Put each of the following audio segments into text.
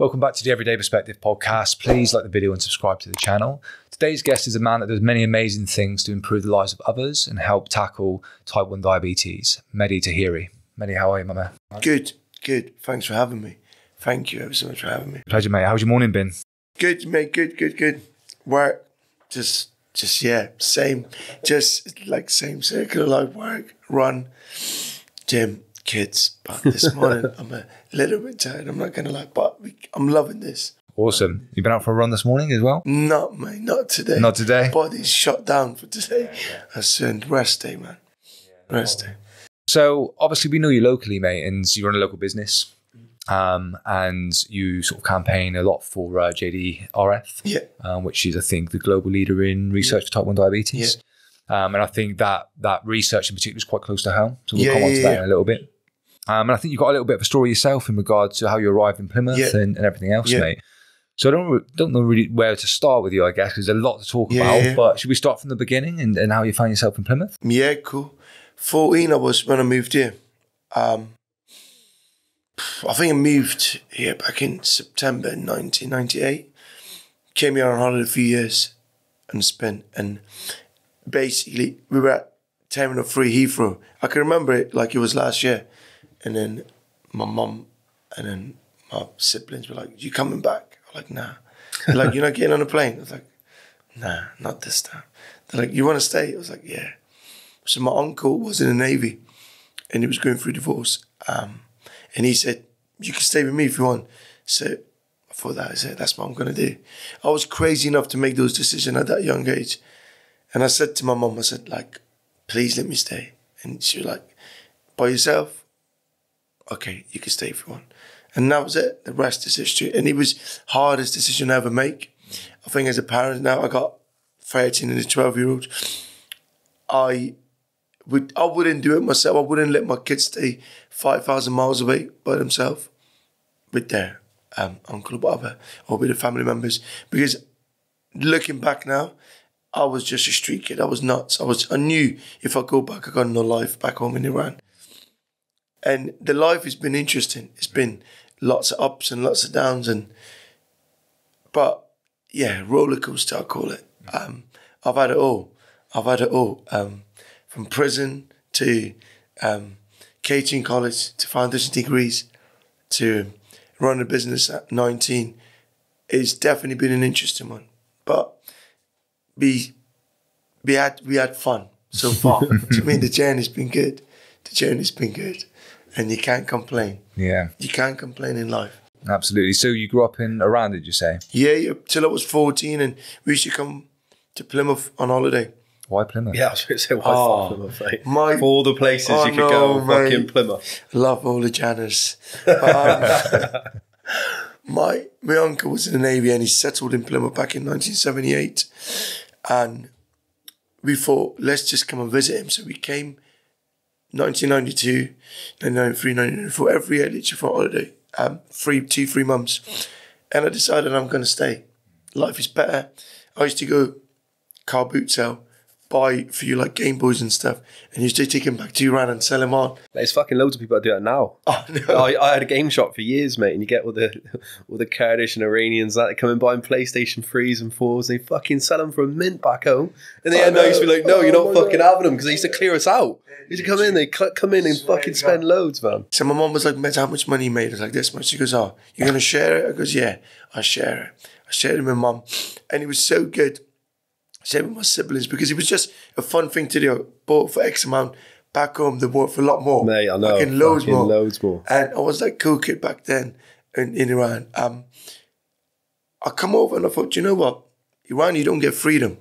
Welcome back to the Everyday Perspective podcast. Please like the video and subscribe to the channel. Today's guest is a man that does many amazing things to improve the lives of others and help tackle type 1 diabetes, Medhi Taheri. Medhi, how are you, my man? Good, good. Thanks for having me. Thank you ever so much for having me. Pleasure, mate. How's your morning been? Good, mate. Good, good, good. Work, just, just yeah, same, just like same circle of life. Work, run, gym, kids. But this morning I'm a little bit tired. I'm not gonna lie, but we, I'm loving this. Awesome. You've been out for a run this morning as well? Not mate, not today. Not today? Body's shut down for today. I said rest day, man. Rest day. So obviously we know you locally, mate, and you run a local business. Um, and you sort of campaign a lot for uh, JDRF, Yeah. um, which is, I think, the global leader in research for type 1 diabetes. Um, and I think that that research in particular is quite close to home. So we'll Yeah, come on to that yeah. in a little bit. Um, and I think you've got a little bit of a story yourself in regard to how you arrived in Plymouth Yeah. and, and everything else, Yeah. mate. So I don't don't know really where to start with you, I guess, because there's a lot to talk Yeah, about. But should we start from the beginning and, and how you find yourself in Plymouth? Yeah, cool. 14 I was when I moved here. Um, I think I moved here back in September 1998. Came here on holiday a few years and spent, and basically we were at Terminal 3 Heathrow. I can remember it like it was last year. And then my mum and then my siblings were like, You coming back? I'm like, Nah. They're like, You're not getting on a plane? I was like, Nah, not this time. They're like, You want to stay? I was like, Yeah. So my uncle was in the navy, and he was going through divorce. Um, and he said, "You can stay with me if you want." So I thought that I said, "That's what I'm gonna do." I was crazy enough to make those decisions at that young age, and I said to my mom, "I said, like, please let me stay." And she was like, "By yourself?" Okay, you can stay if you want. And that was it. The rest is history. And it was hardest decision I ever make. I think as a parent now, I got 13 and a 12 year old. I would I wouldn't do it myself. I wouldn't let my kids stay five thousand miles away by themselves with their um, uncle or whatever, or with the family members. Because looking back now, I was just a street kid. I was nuts. I was I knew if I go back, I got no life back home in Iran. And the life has been interesting. It's been lots of ups and lots of downs, and but yeah, roller coaster I call it. Um, I've had it all. I've had it all. Um, from prison to um, catering college to foundation degrees to running a business at 19. It's definitely been an interesting one. But we we had we had fun so far. to me, the journey's been good. The journey's been good. And you can't complain. Yeah, You can't complain in life. absolutely. So you grew up in Iran, did you say? Yeah, yeah, till I was 14 and we used to come to Plymouth on holiday. Why Plymouth? Yeah, I was going to say, why Oh, Plymouth, mate? my- For all the places Oh, you could no, go, mate. fucking Plymouth. love all the Janners. Um, my my uncle was in the navy and he settled in Plymouth back in 1978, and we thought let's just come and visit him. So we came 1992, 1993, 1994 every year literally for holiday, um, three two three months, and I decided I'm going to stay. Life is better. I used to go car boot sale. Buy for you like Game Boys and stuff, and you to take them back to Iran and sell them on. There's fucking loads of people that do that now. Oh no! I, I had a game shop for years, mate, and you get all the all the Kurdish and Iranians that come and buy PlayStation 3s and 4s. They fucking sell them for a mint back home. And they end up used to be like, no, you're Oh not fucking God. having them because they used to clear us out. They used to come in, they cl- come in and Swear fucking spend God. loads, man. So my mom was like, Mate, how much money you made? I was like, this much. She goes, Oh, you're going to share it? I goes, Yeah, I share it. I shared it with my mom. And it was so good. It with my siblings because it was just a fun thing to do. I bought for X amount. Back home, they bought for a lot more. Mate, I know. Fucking loads Fucking more. loads more. And I was like, cool kid back then in, in Iran. Um, I come over and I thought, you know what? Iran, you don't get freedom.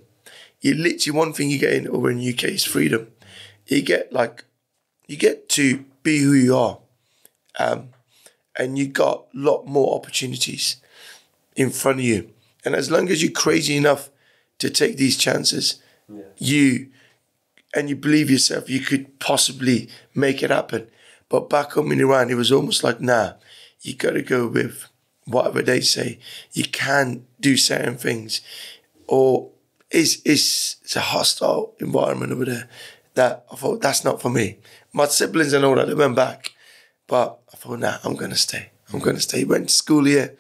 You literally, one thing you get in over in UK is freedom. You get like, you get to be who you are. Um, and you got a lot more opportunities in front of you. And as long as you're crazy enough to take these chances, you and you believe yourself, you could possibly make it happen. But back home in Iran, it was almost like, nah, you got to go with whatever they say. You can't do certain things, or it's, it's it's a hostile environment over there. That I thought that's not for me. My siblings and all that they went back, but I thought, nah, I'm gonna stay. I'm gonna stay. Went to school here,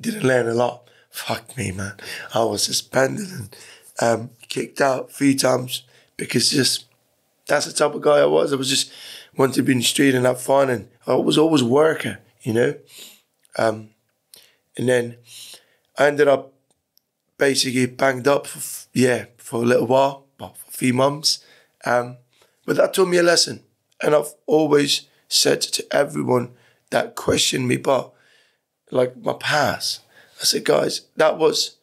Didn't learn a lot. Fuck me, man. I was suspended and um, kicked out few times because just that's the type of guy I was. I was just wanted to be in the street and have fun, and I was always working, you know. Um, and then I ended up basically banged up, for, yeah, for a little while, about a few months. Um, but that taught me a lesson, and I've always said to everyone that questioned me about like my past, I said, guys, that was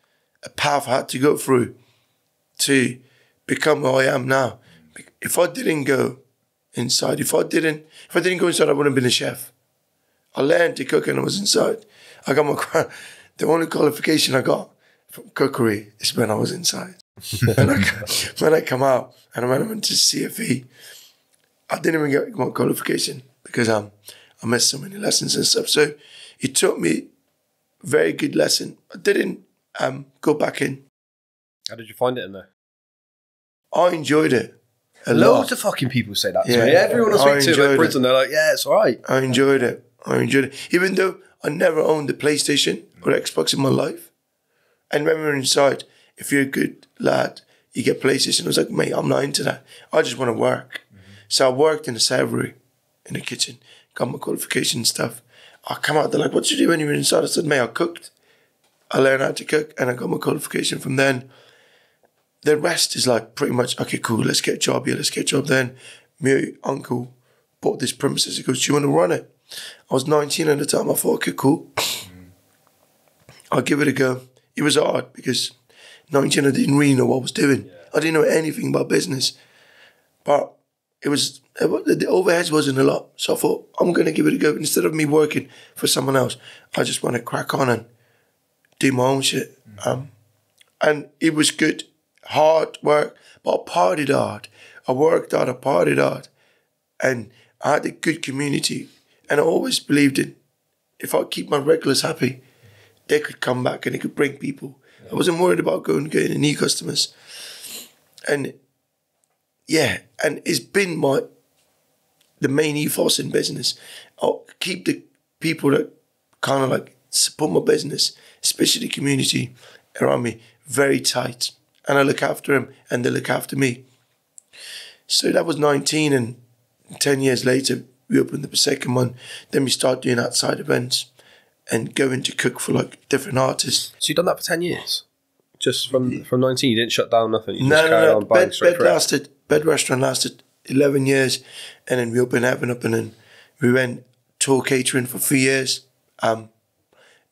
a path I had to go through to become who I am now. If I didn't go inside, if I didn't, if I didn't go inside, I wouldn't have been a chef. I learned to cook and I was inside. I got my the only qualification I got from cookery is when I was inside. when, I, when I come out and when I went to CFE, I didn't even get my qualification because um, I missed so many lessons and stuff. So it taught me very good lesson. I didn't um, go back in. How did you find it in there? I enjoyed it a Loads lot. of fucking people say that to Yeah, me. Everyone I speak to about it. prison, they're like, yeah, it's all right. I enjoyed it. I enjoyed it. Even though I never owned a PlayStation or Xbox in my life. And when we were inside, if you're a good lad, you get PlayStation. I was like, mate, I'm not into that. I just want to work. So I worked in the servery, in the kitchen, got my qualification and stuff. I come out, they're like, what did you do when you were inside? I said, mate, I cooked. I learned how to cook and I got my qualification from then. The rest is like pretty much, okay, cool, let's get a job here, let's get a job then. My uncle bought this premises. He goes, Do you want to run it? I was 19 at the time. I thought, okay, cool. I'll give it a go. It was hard because 19, I didn't really know what I was doing. I didn't know anything about business. But it was, the overheads wasn't a lot. So I thought, I'm going to give it a go. Instead of me working for someone else, I just want to crack on and do my own shit. Um, and it was good, hard work, but I partied hard. I worked hard, I partied hard and I had a good community. And I always believed in if I keep my regulars happy, they could come back and they could bring people. I wasn't worried about going getting new customers. And yeah, and it's been my the main ethos in business. I'll keep the people that kind of like support my business, especially the community around me, very tight. And I look after them and they look after me. So that was 19 and 10 years later, we opened the second one. Then we start doing outside events and going to cook for like different artists. So you've done that for 10 years? Just from, from 19, you didn't shut down nothing? You No, just no, no. Bed, bed lasted, bed restaurant lasted 11 years. And then we opened Heaven Up and then we went tour catering for three years. Um,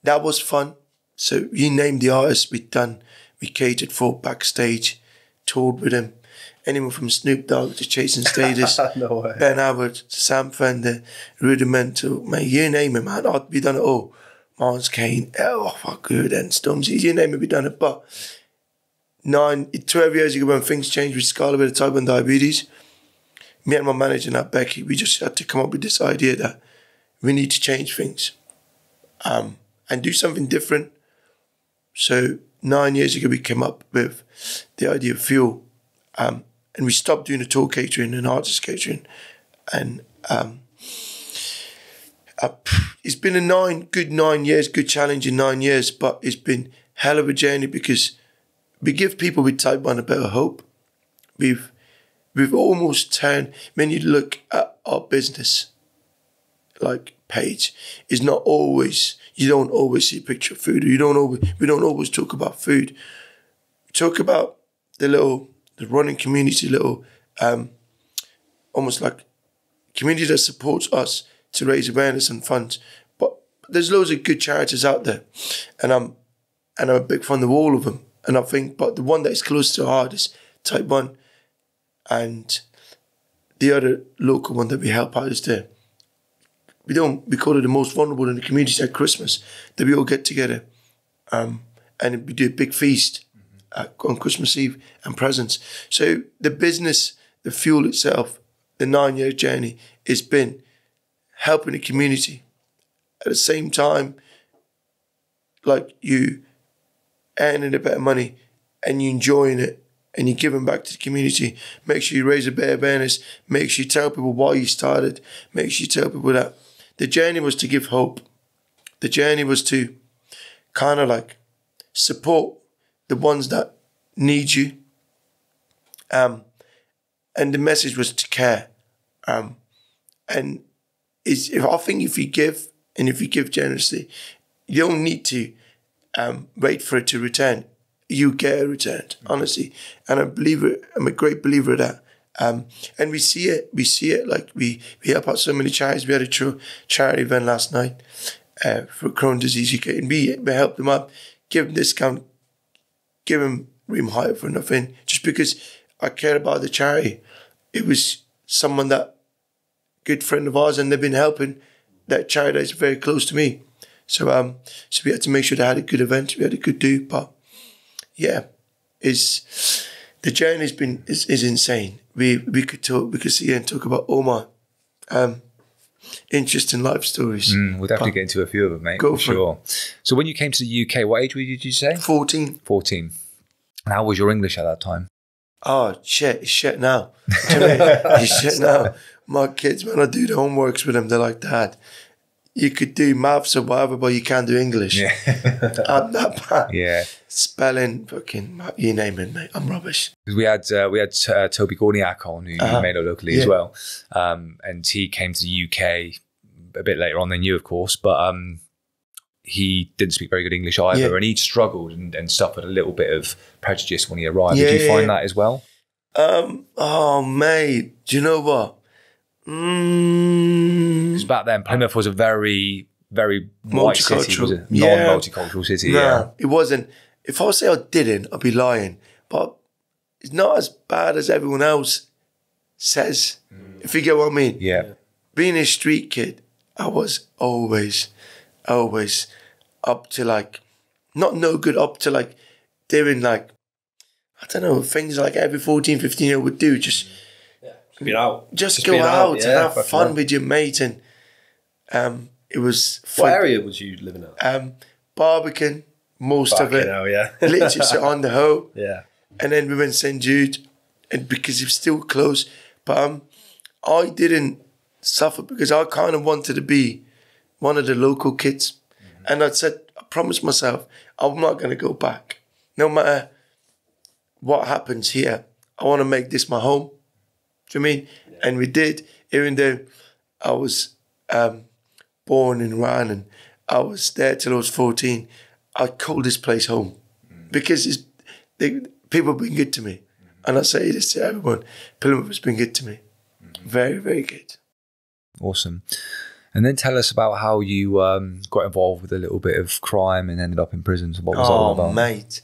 that was fun. So you name the artists we'd done, we catered for backstage, toured with them. Anyone from Snoop Dogg to Jason Status. No. Ben Howard, Sam Fender, Rudimental, mate, you name it, man. I'd be done it all. Mars Kane, oh, fuck good, and Stormzy, you name it, we done it. But nine, 12 years ago when things changed with Scarlet with type 1 diabetes, me and my manager, now Becky, we just had to come up with this idea that we need to change things um, and do something different. So nine years ago, we came up with the idea of fuel. Um, and we stopped doing the tour catering and artist catering. And um, uh, it's been a nine, good nine years, good challenge in nine years, but it's been hell of a journey because we give people with type 1 a better hope. We've, we've almost turned, when you look at our business, like page, is not always, you don't always see a picture of food, you don't always, we don't always talk about food. We talk about the little, the running community, little, um, almost like community that supports us to raise awareness and funds. But there's loads of good charities out there, and I'm and I'm a big fan of all of them. And I think, but the one that is close to heart is Type One, and the other local one that we help out is the we don't we call it the most vulnerable in the community at Christmas that we all get together, um, and we do a big feast at, on Christmas Eve and presents. So the business, the fuel itself, the nine year journey has been helping the community. At the same time, like you earning a bit of money and you're enjoying it and you're giving back to the community. Make sure you raise a bit of awareness. Make sure you tell people why you started. Make sure you tell people that the journey was to give hope. The journey was to kind of like support the ones that need you. Um, and the message was to care. Um, and is if I think if you give and if you give generously, you don't need to um, wait for it to return. You get a return, honestly. And I believe it, I'm a great believer of that. Um, and we see it, we see it like we, we help out so many charities. We had a true charity event last night uh, for Crohn's disease UK, and we, we helped them up, give them discount, give them room hire for nothing, just because I care about the charity. It was someone that good friend of ours, and they've been helping that charity that's very close to me. So um, so we had to make sure they had a good event, we had a good do. But yeah, is the journey's been is, is insane. We we could talk, we could sit here and talk about all my um, interesting life stories. Mm, we'll definitely get into a few of them, mate. Go for for it. sure. So when you came to the UK, what age were you, did you say? Fourteen. 14. And how was your English at that time? Oh shit, it's shit now. Do you know what I mean? It's shit now. My kids, when I do the homeworks with them, they're like, Dad, you could do maths or whatever, but you can't do English. I'm that bad. Yeah. Spelling, fucking, you name it, mate. I'm rubbish. we had uh, we had uh, Toby Gorniak on, who Uh-huh. you may know locally as well, um, and he came to the UK a bit later on than you, of course, but um, he didn't speak very good English either, Yeah. and he struggled and, and suffered a little bit of prejudice when he arrived. Yeah, Did you yeah, find yeah. that as well? Um, oh, mate, do you know what? Mm, Because back then Plymouth was a very very white city, was it? Multicultural. Yeah. Non-multicultural city. Yeah, it wasn't. If I say I didn't, I'd be lying. But it's not as bad as everyone else says. If you get what I mean. yeah, being a street kid, I was always, always up to like, not no good, up to like doing like, I don't know, things like every 14, 15 year old would do. Just, Been out. just, being go out, and yeah, have fun with your mate. And um, it was What fun. area was you living at? Um, Barbican, most of it. hell, yeah. Literally so on the Hoe. yeah. and then we went St Jude, and because it was still close. But um, I didn't suffer because I kind of wanted to be one of the local kids, and I said I promised myself I'm not going to go back, no matter what happens here. I want to make this my home. Do you mean? And we did, even though I was um, born in Iran and I was there till I was 14. I called this place home because it's, they, people have been good to me. And I say this to everyone Plymouth has been good to me. Very, very good. awesome. And then tell us about how you um, got involved with a little bit of crime and ended up in prison. So what was that all Oh, about? mate.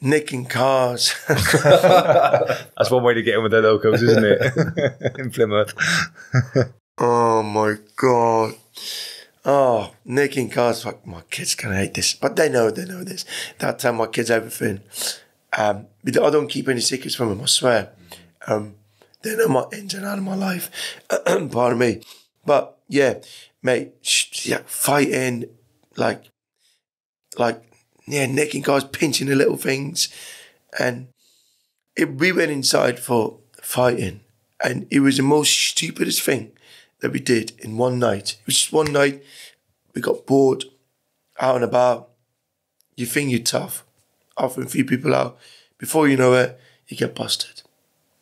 Nicking cars. That's one way to get in with the locals, isn't it? in Plymouth. oh, my God. Oh, nicking cars. My kids can hate this. But they know, they know this. That tell my kids everything. Um, but I don't keep any secrets from them, I swear. Um, they know my ins and out of my life. Pardon me. But yeah, mate, sh- yeah, fighting, like, like, yeah, nicking guys pinching the little things. And it, we went inside for fighting. And it was the most stupidest thing that we did in one night. It was just one night. We got bored, out and about. You think you're tough, offering a few people out. Before you know it, you get busted.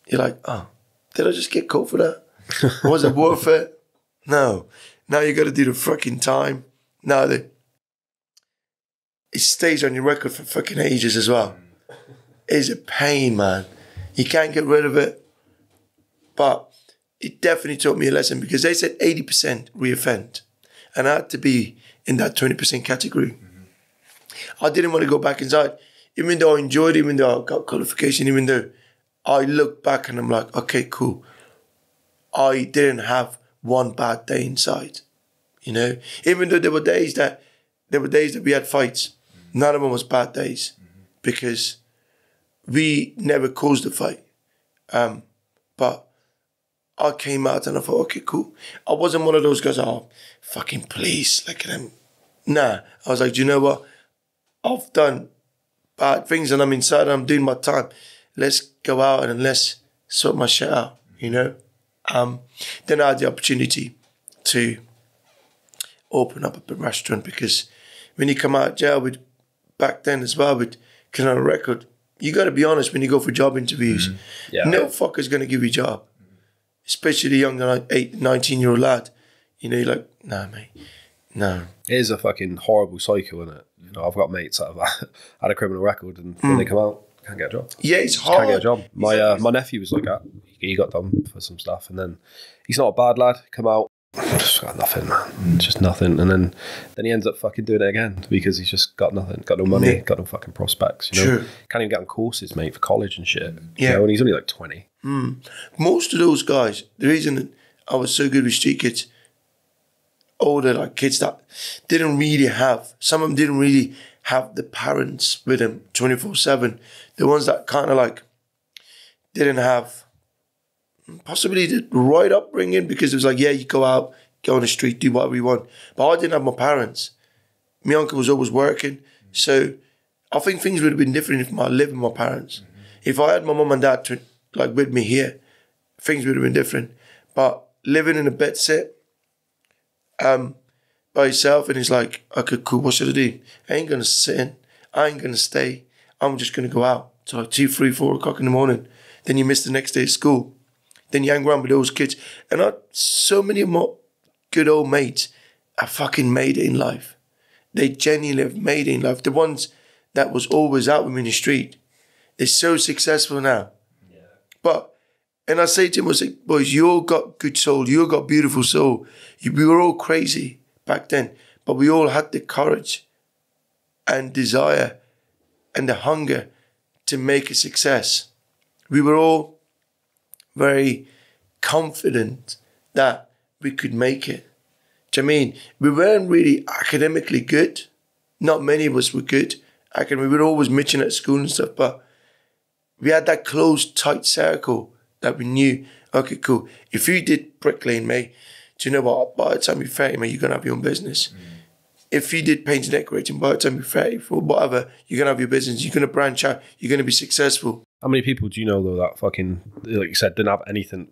You're like, oh, did I just get caught for that? Was it worth it? No. Now you got to do the fucking time. Now the it stays on your record for fucking ages as well. It's a pain, man. You can't get rid of it. But it definitely taught me a lesson because they said 80% reoffend. And I had to be in that 20% category. I didn't want to go back inside. Even though I enjoyed it, even though I got qualification, even though I look back and I'm like, okay, cool. I didn't have one bad day inside. You know? Even though there were days that there were days that we had fights. None of them was bad days. Because we never caused the fight. Um, but I came out and I thought, okay, cool. I wasn't one of those guys, oh, fucking look at them. Nah, I was like, do you know what? I've done bad things and I'm inside and I'm doing my time. Let's go out and let's sort my shit out, you know? Um, then I had the opportunity to open up a restaurant because when you come out of jail with back then as well with Canal Record. You got to be honest when you go for job interviews. Yeah. No fucker's going to give you a job, especially a young, like, eight, 19 year old lad. You know, you're like, nah, mate, no. It is a fucking horrible cycle, isn't it? You know, I've got mates that have had a criminal record, and when they come out, can't get a job. Yeah, it's hard. Can't get a job. My uh, my nephew was like that. He got done for some stuff, and then he's not a bad lad. Come out, just got nothing, man. Mm. Just nothing, and then then he ends up fucking doing it again because he's just got nothing, got no money, Yeah. got no fucking prospects. You know, True. can't even get on courses, mate, for college and shit. Yeah. you know, and he's only like twenty. Mm. most of those guys, the reason I was so good with street kids, older like kids that didn't really have, some of them didn't really have the parents with them 24 7. The ones that kind of like didn't have possibly the right upbringing because it was like, yeah, you go out, go on the street, do whatever you want. But I didn't have my parents. My uncle was always working. So I think things would have been different if I lived with my parents. If I had my mum and dad to, like with me here, things would have been different. But living in a bed set um, by yourself and it's like, okay, cool, what should I do? I ain't gonna sit in. I ain't gonna stay. I'm just gonna go out till like two, three, four o'clock in the morning. Then you miss the next day of school. Then you hang around with those kids. And I, so many of my good old mates have fucking made it in life. They genuinely have made it in life. The ones that was always out with me in the street, they're so successful now. Yeah. But and I say to him, I say, boys, you all got good soul, you all got beautiful soul. You, we were all crazy back then, but we all had the courage and desire and the hunger to make a success. We were all very confident that we could make it. Do you know I mean? We weren't really academically good. Not many of us were good. I can, We were always mitching at school and stuff, but we had that close, tight circle that we knew, okay, cool. If you did bricklaying, mate, do you know what? By the time you're 30, mate, you're going to have your own business. Mm. If you did paint and decorating, by the time you're 30, or whatever, you're going to have your business. You're going to branch out. You're going to be successful. How many people do you know though that fucking like you said didn't have anything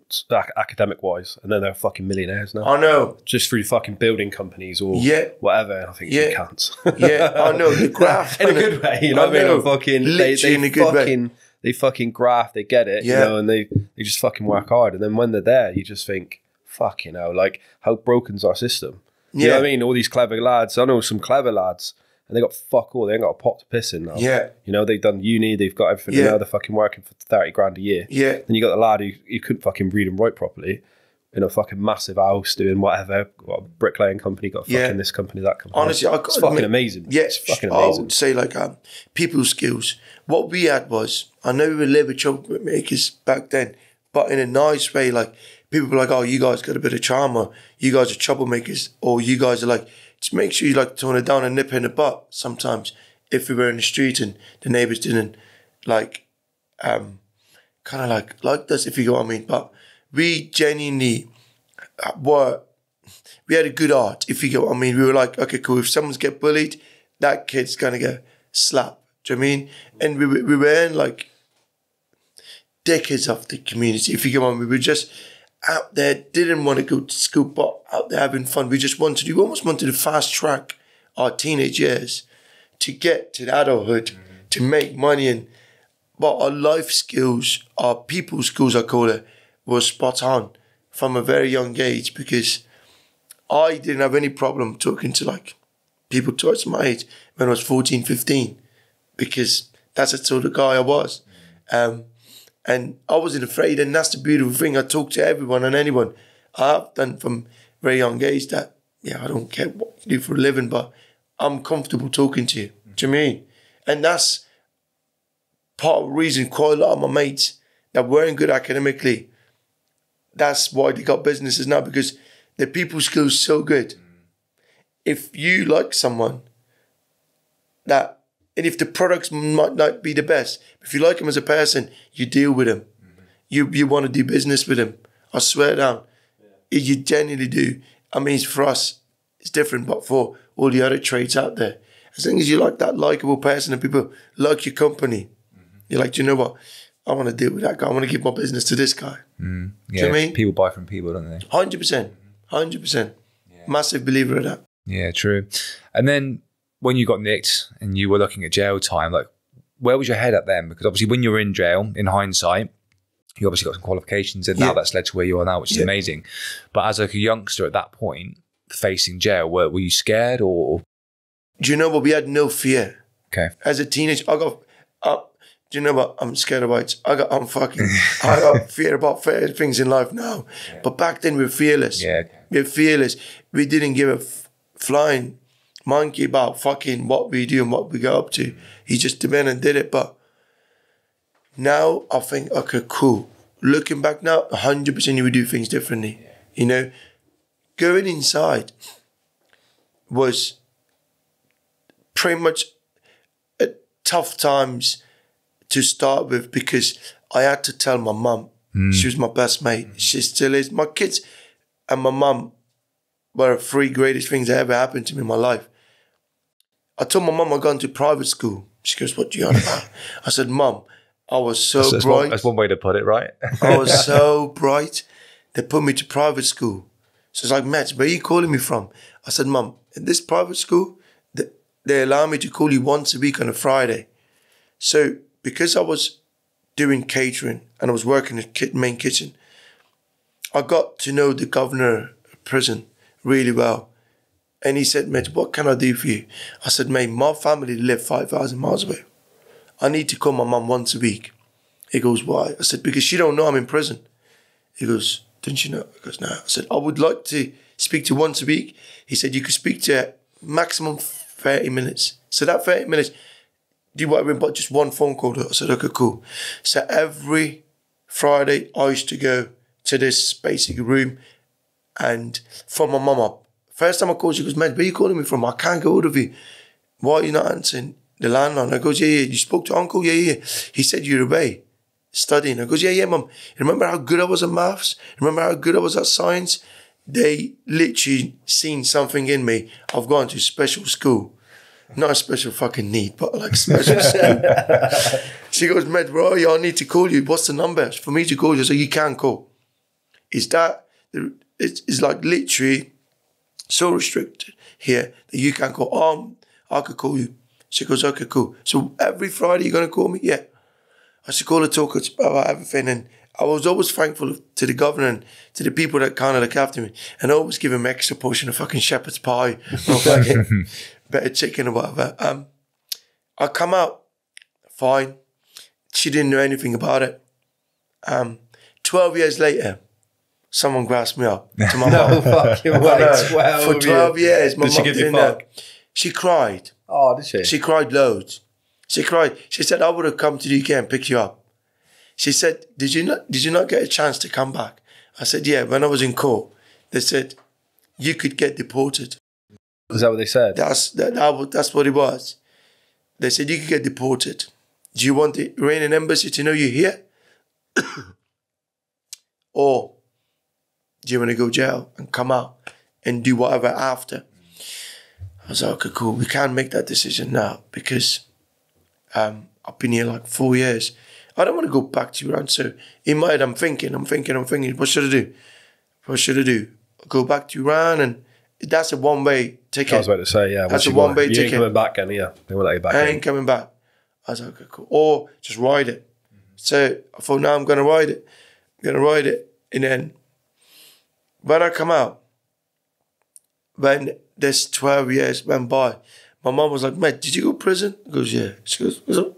academic wise, and then they're fucking millionaires now? I know. just through fucking building companies or Yeah. whatever. And I think Yeah. you can't. Yeah, I know. The graft. in a good way, you know I what I mean? know. Fucking, they, Literally they in a good way. fucking, they fucking graft, they get it, Yeah. you know, and they, they just fucking work hard. And then when they're there, you just think, fuck, you know, like how broken's our system? You know Yeah. what I mean? All these clever lads, I know some clever lads, and they got fuck all. They ain't got a pot to piss in now. Yeah. You know, they've done uni, they've got everything. Yeah. Now they're fucking working for 30 grand a year. Yeah. Then you got the lad who, who couldn't fucking read and write properly in a fucking massive house doing whatever, got a bricklaying company, got fucking Yeah. this company, that company. Honestly, I it's fucking amazing. Yeah, it's fucking I amazing. would say like um, people skills. What we had was I know we were labor troublemakers back then, but in a nice way. Like people were like, "Oh, you guys got a bit of charm," or "You guys are troublemakers," or "You guys are like." Just make sure you like tone it down and nip in the butt. Sometimes, if we were in the street and the neighbors didn't like, um, kind of like like this, if you know what I mean. But we genuinely were we had a good art, if you get what I mean. We were like, okay, cool. If someone's get bullied, that kid's gonna get slapped. Do you know I mean? And we were- we weren't like decades of the community, if you get what I mean. We were just out there, didn't want to go to school, but out there having fun. We just wanted, we almost wanted to fast track our teenage years to get to adulthood, to make money and but our life skills, our people skills, I call it, was spot on from a very young age because I didn't have any problem talking to like people towards my age when I was 14, 15 because that's the sort of guy I was. Um, and I wasn't afraid, and that's the beautiful thing. I talk to everyone and anyone. I've done from very young age that, yeah, I don't care what you do for a living, but I'm comfortable talking to you. Do you know what I mean? And that's part of the reason quite a lot of my mates that weren't good academically, that's why they got businesses now because their people skills so good. Mm. If you like someone that, and if the products might not be the best, if you like him as a person, you deal with him. Mm-hmm. You you want to do business with him. I swear down, you genuinely do. I mean, for us, it's different, but for all the other trades out there, as long as you like that likable person and people like your company, mm-hmm. you're like, do you know what? I want to deal with that guy. I want to give my business to this guy. Mm-hmm. Yeah, you know I mean? people buy from people, don't they? Hundred percent, hundred percent. Massive believer of that. Yeah, true. And then when you got nicked and you were looking at jail time, like where was your head at then? Because obviously, when you were in jail, in hindsight, you obviously got some qualifications, and now that's led to where you are now, which is Yeah. amazing. But as like a youngster at that point, facing jail, were, were you scared or Do you know what? We had no fear. okay? As a teenager, I got, uh, do you know what? I'm scared about. I got, I'm fucking, I got fear about fair things in life now. But back then we were fearless. Yeah. We were fearless. We didn't give a f- flying monkey about fucking what we do and what we go up to. He just went and did it. But now I think, okay, cool. Looking back now, 100% you would do things differently. You know, going inside was pretty much tough times to start with because I had to tell my mum. Hmm. She was my best mate. She still is. My kids and my mum were the three greatest things that ever happened to me in my life. I told my mum I'd gone to private school. She goes, What do you on about? I said, Mum, I was so bright. one, that's one way to put it, right? I was so bright. They put me to private school. So it's like, Matt, where are you calling me from? I said, Mum, in this private school, they, they allow me to call you once a week on a Friday. So because I was doing catering and I was working in the main kitchen, I got to know the governor of prison really well. And he said, mate, what can I do for you? I said, mate, my family live 5,000 miles away. I need to call my mum once a week. He goes, why? I said, because she don't know I'm in prison. He goes, didn't you know? I goes, no. I said, I would like to speak to once a week. He said, you could speak to maximum 30 minutes. So that 30 minutes, do whatever, but just one phone call. I said, okay, cool. So every Friday, I used to go to this basic room and phone my mum up. First time I called, she goes, man, where you calling me from? I can't get hold of you. Why are you not answering the landline? I goes, yeah, yeah. You spoke to uncle? Yeah, yeah. He said you're away studying. I goes, yeah, yeah, mum. Remember how good I was at maths? Remember how good I was at science? They literally seen something in me. I've gone to special school. Not a special fucking need, but like special. She goes, Med, where are you? I need to call you. What's the number? For me to call you. So you can call. Is that, it's, it's like literally so restricted here that you can't call. Um, I could call you. She goes, okay, cool. So every Friday you're going to call me? Yeah. I should call her, talk about everything. And I was always thankful to the governor and to the people that kind of look after me. And I always give them extra portion of fucking shepherd's pie or fucking better chicken or whatever. Um, I come out, fine. She didn't know anything about it. Um, 12 years later, someone grasped me up to my No mum. fucking way. 12 For 12 years, my Did she mum give you didn't know. fuck? She cried. Oh, did she? She cried loads. She cried. She said, I would have come to the UK and picked you up. She said, Did you not did you not get a chance to come back? I said, Yeah, when I was in court, they said you could get deported. Is that what they said? That's that, that wa- that's what it was. They said you could get deported. Do you want the Iranian embassy to know you're here? or do you want to go jail and come out and do whatever after? I was like, okay, cool. We can't make that decision now because um, I've been here like four years. I don't want to go back to Iran. So in my head, I'm thinking, I'm thinking, I'm thinking, what should I do? What should I do? Go back to Iran and that's a one way ticket. I was about to say, yeah. That's a one-way You ain't ticket. coming back, and yeah, they won't let you back. I in. ain't coming back. I was like, okay, cool. Or just ride it. So I thought, now I'm going to ride it. I'm going to ride it. And then when I come out, when this 12 years went by, my mom was like, mate, did you go to prison? I goes, yeah. She goes, "What's up?"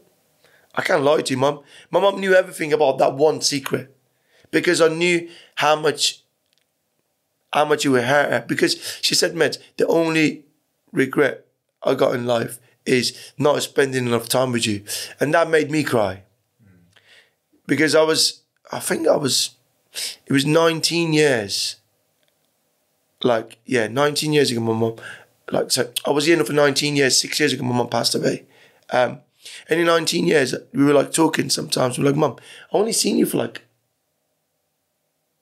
I can't lie to you, mum. My mum knew everything about that one secret because I knew how much how much you would hurt her. Because she said, mate, the only regret I got in life is not spending enough time with you. And that made me cry. Because I was, I think I was, it was 19 years. Like, yeah, 19 years ago, my mum, like, so I was here for 19 years, six years ago, my mum passed away. Um, and in 19 years, we were like talking sometimes. We're like, Mum, I only seen you for like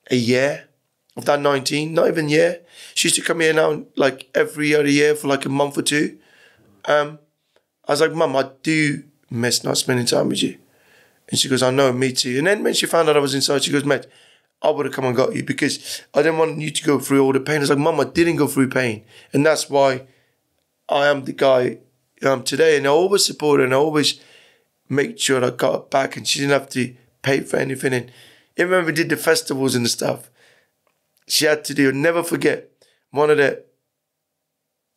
a year of that 19, not even year. She used to come here now like every other year for like a month or two. Um, I was like, Mum, I do miss not spending time with you. And she goes, I know, me too. And then when she found out I was inside, she goes, mate, I would have come and got you because I didn't want you to go through all the pain. I was like, Mum, I didn't go through pain. And that's why I am the guy um, today, and I always support her, and I always make sure I got her back, and she didn't have to pay for anything. And even when we did the festivals and stuff, she had to do. I'll never forget one of the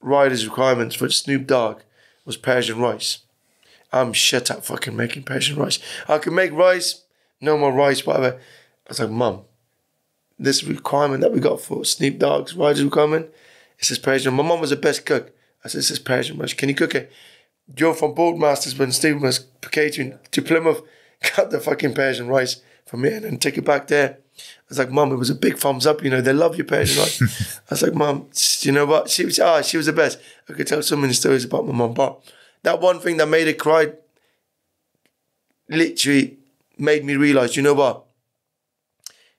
riders' requirements for Snoop Dogg was Persian rice. I'm shut up fucking making Persian rice. I can make rice, no more rice, whatever. I was like, Mum, this requirement that we got for Snoop Dogg's riders' requirement, it says Persian. My mum was the best cook. I said, This is Persian rice. Can you cook it? Joe from Boardmasters when Steve was catering to Plymouth got the fucking Persian rice from me and then take it back there. I was like, Mum, it was a big thumbs up. You know, they love your Persian rice. I was like, Mum, you know what? She was, ah, she was the best. I could tell so many stories about my mum, but that one thing that made her cry literally made me realize, you know what?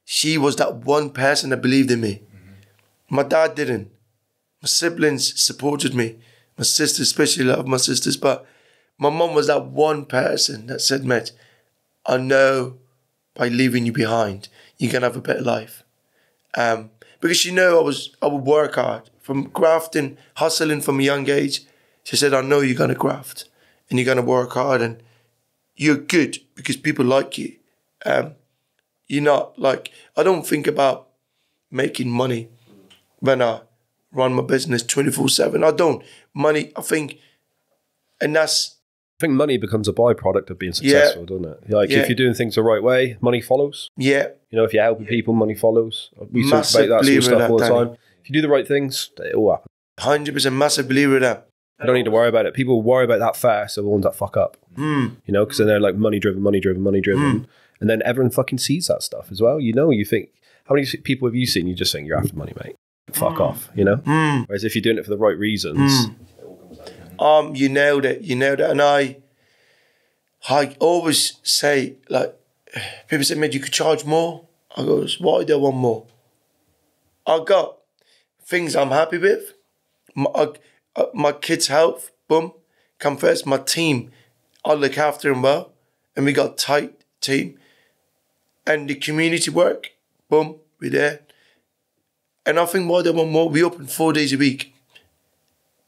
She was that one person that believed in me. My dad didn't. My siblings supported me. My sisters, especially love my sisters, but my mom was that one person that said, mate, I know by leaving you behind, you're gonna have a better life. Um, because she knew I was I would work hard. From grafting, hustling from a young age, she said, I know you're gonna graft and you're gonna work hard and you're good because people like you. Um, you're not like I don't think about making money when I run my business 24-7. I don't. Money, I think and that's I think money becomes a byproduct of being successful, doesn't it? Like Yeah. if you're doing things the right way, money follows. yeah, You know, if you're helping people, money follows. We talk about that sort of stuff in all the that, Danny. time. If you do the right things, it all happen. hundred percent massive believer in that. I don't need to worry about it. People worry about that first, so the ones that fuck up. Hmm. You know, because then they're like money driven, money driven, money driven. And then everyone fucking sees that stuff as well. You know, you think, how many people have you seen? You're just think you're after money, mate. Fuck off, you know? Hmm. Whereas if you're doing it for the right reasons, Um, you nailed it. You nailed it. And I, I always say like, people say, mate, you could charge more." I goes, "Why do I want more?" I got things I'm happy with. My, uh, my kids' health, boom, come first. My team, I look after them well, and we got tight team. And the community work, boom, we're there. And I think do I want more? We open four days a week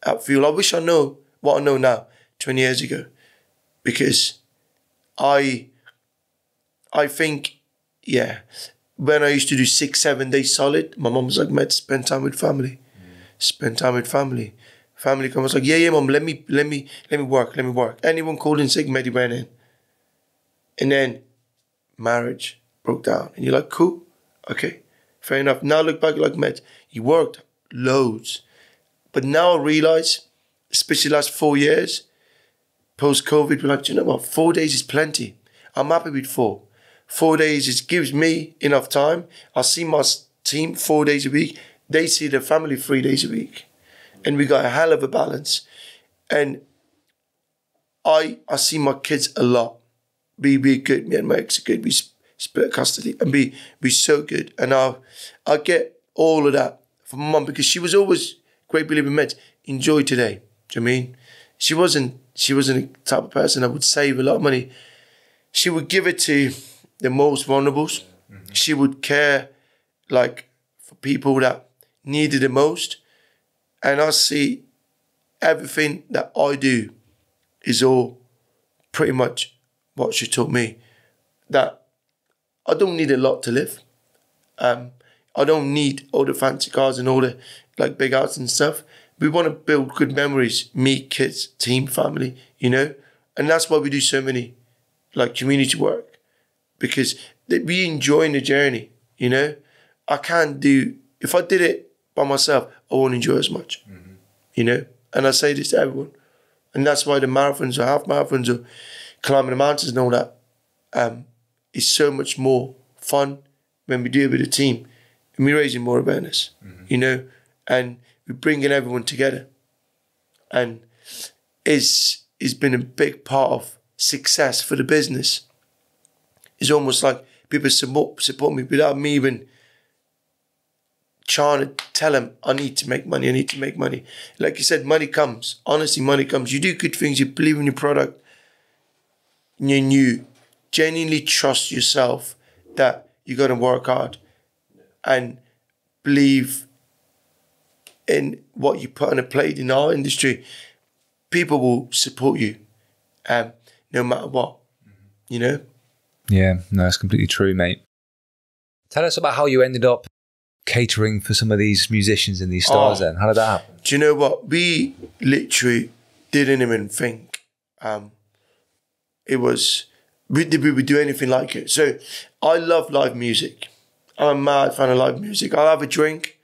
at Fuel. I wish I know what I know now, 20 years ago. Because I I think, yeah, when I used to do six, seven days solid, my mum was like, mate, spend time with family. Spend time with family. Family comes like, yeah, yeah, mom, let me, let me, let me work, let me work. Anyone called in sick, mate, went in. And then marriage broke down. And you're like, cool, okay, fair enough. Now look back, like, mate, you worked loads. But now I realize, especially last four years, post COVID, we're like, "Do you know what? Four days is plenty. I'm happy with four. Four days it gives me enough time. I see my team four days a week. They see their family three days a week, and we got a hell of a balance. And I I see my kids a lot. Be be good. Me and my ex are good. We split custody and be be so good. And I I get all of that from my mum because she was always great believer meds. Enjoy today. Do you know what I mean? She wasn't she wasn't the type of person that would save a lot of money. She would give it to the most vulnerables. Mm-hmm. She would care like for people that needed the most. And I see everything that I do is all pretty much what she taught me. That I don't need a lot to live. Um, I don't need all the fancy cars and all the like big houses and stuff. We want to build good memories, me, kids, team, family, you know? And that's why we do so many like community work because we enjoying the journey, you know? I can't do, if I did it by myself, I won't enjoy as much, you know? And I say this to everyone. And that's why the marathons or half marathons or climbing the mountains and all that um, is so much more fun when we do it with a team and we're raising more awareness, mm-hmm. you know, and we're bringing everyone together. And it's, it's been a big part of success for the business. It's almost like people support, support me without me even trying to tell them I need to make money, I need to make money. Like you said, money comes. Honestly, money comes. You do good things, you believe in your product, and you genuinely trust yourself that you're going to work hard and believe in what you put on a plate in our industry. people will support you, um, no matter what. You know, Yeah, no, it's completely true, mate. Tell us about how you ended up catering for some of these musicians and these stars. Oh. Then, how did that happen? do you know what? We literally didn't even think um, it was. We did we would do anything like it. So I love live music. I'm a mad fan of live music. I'll have a drink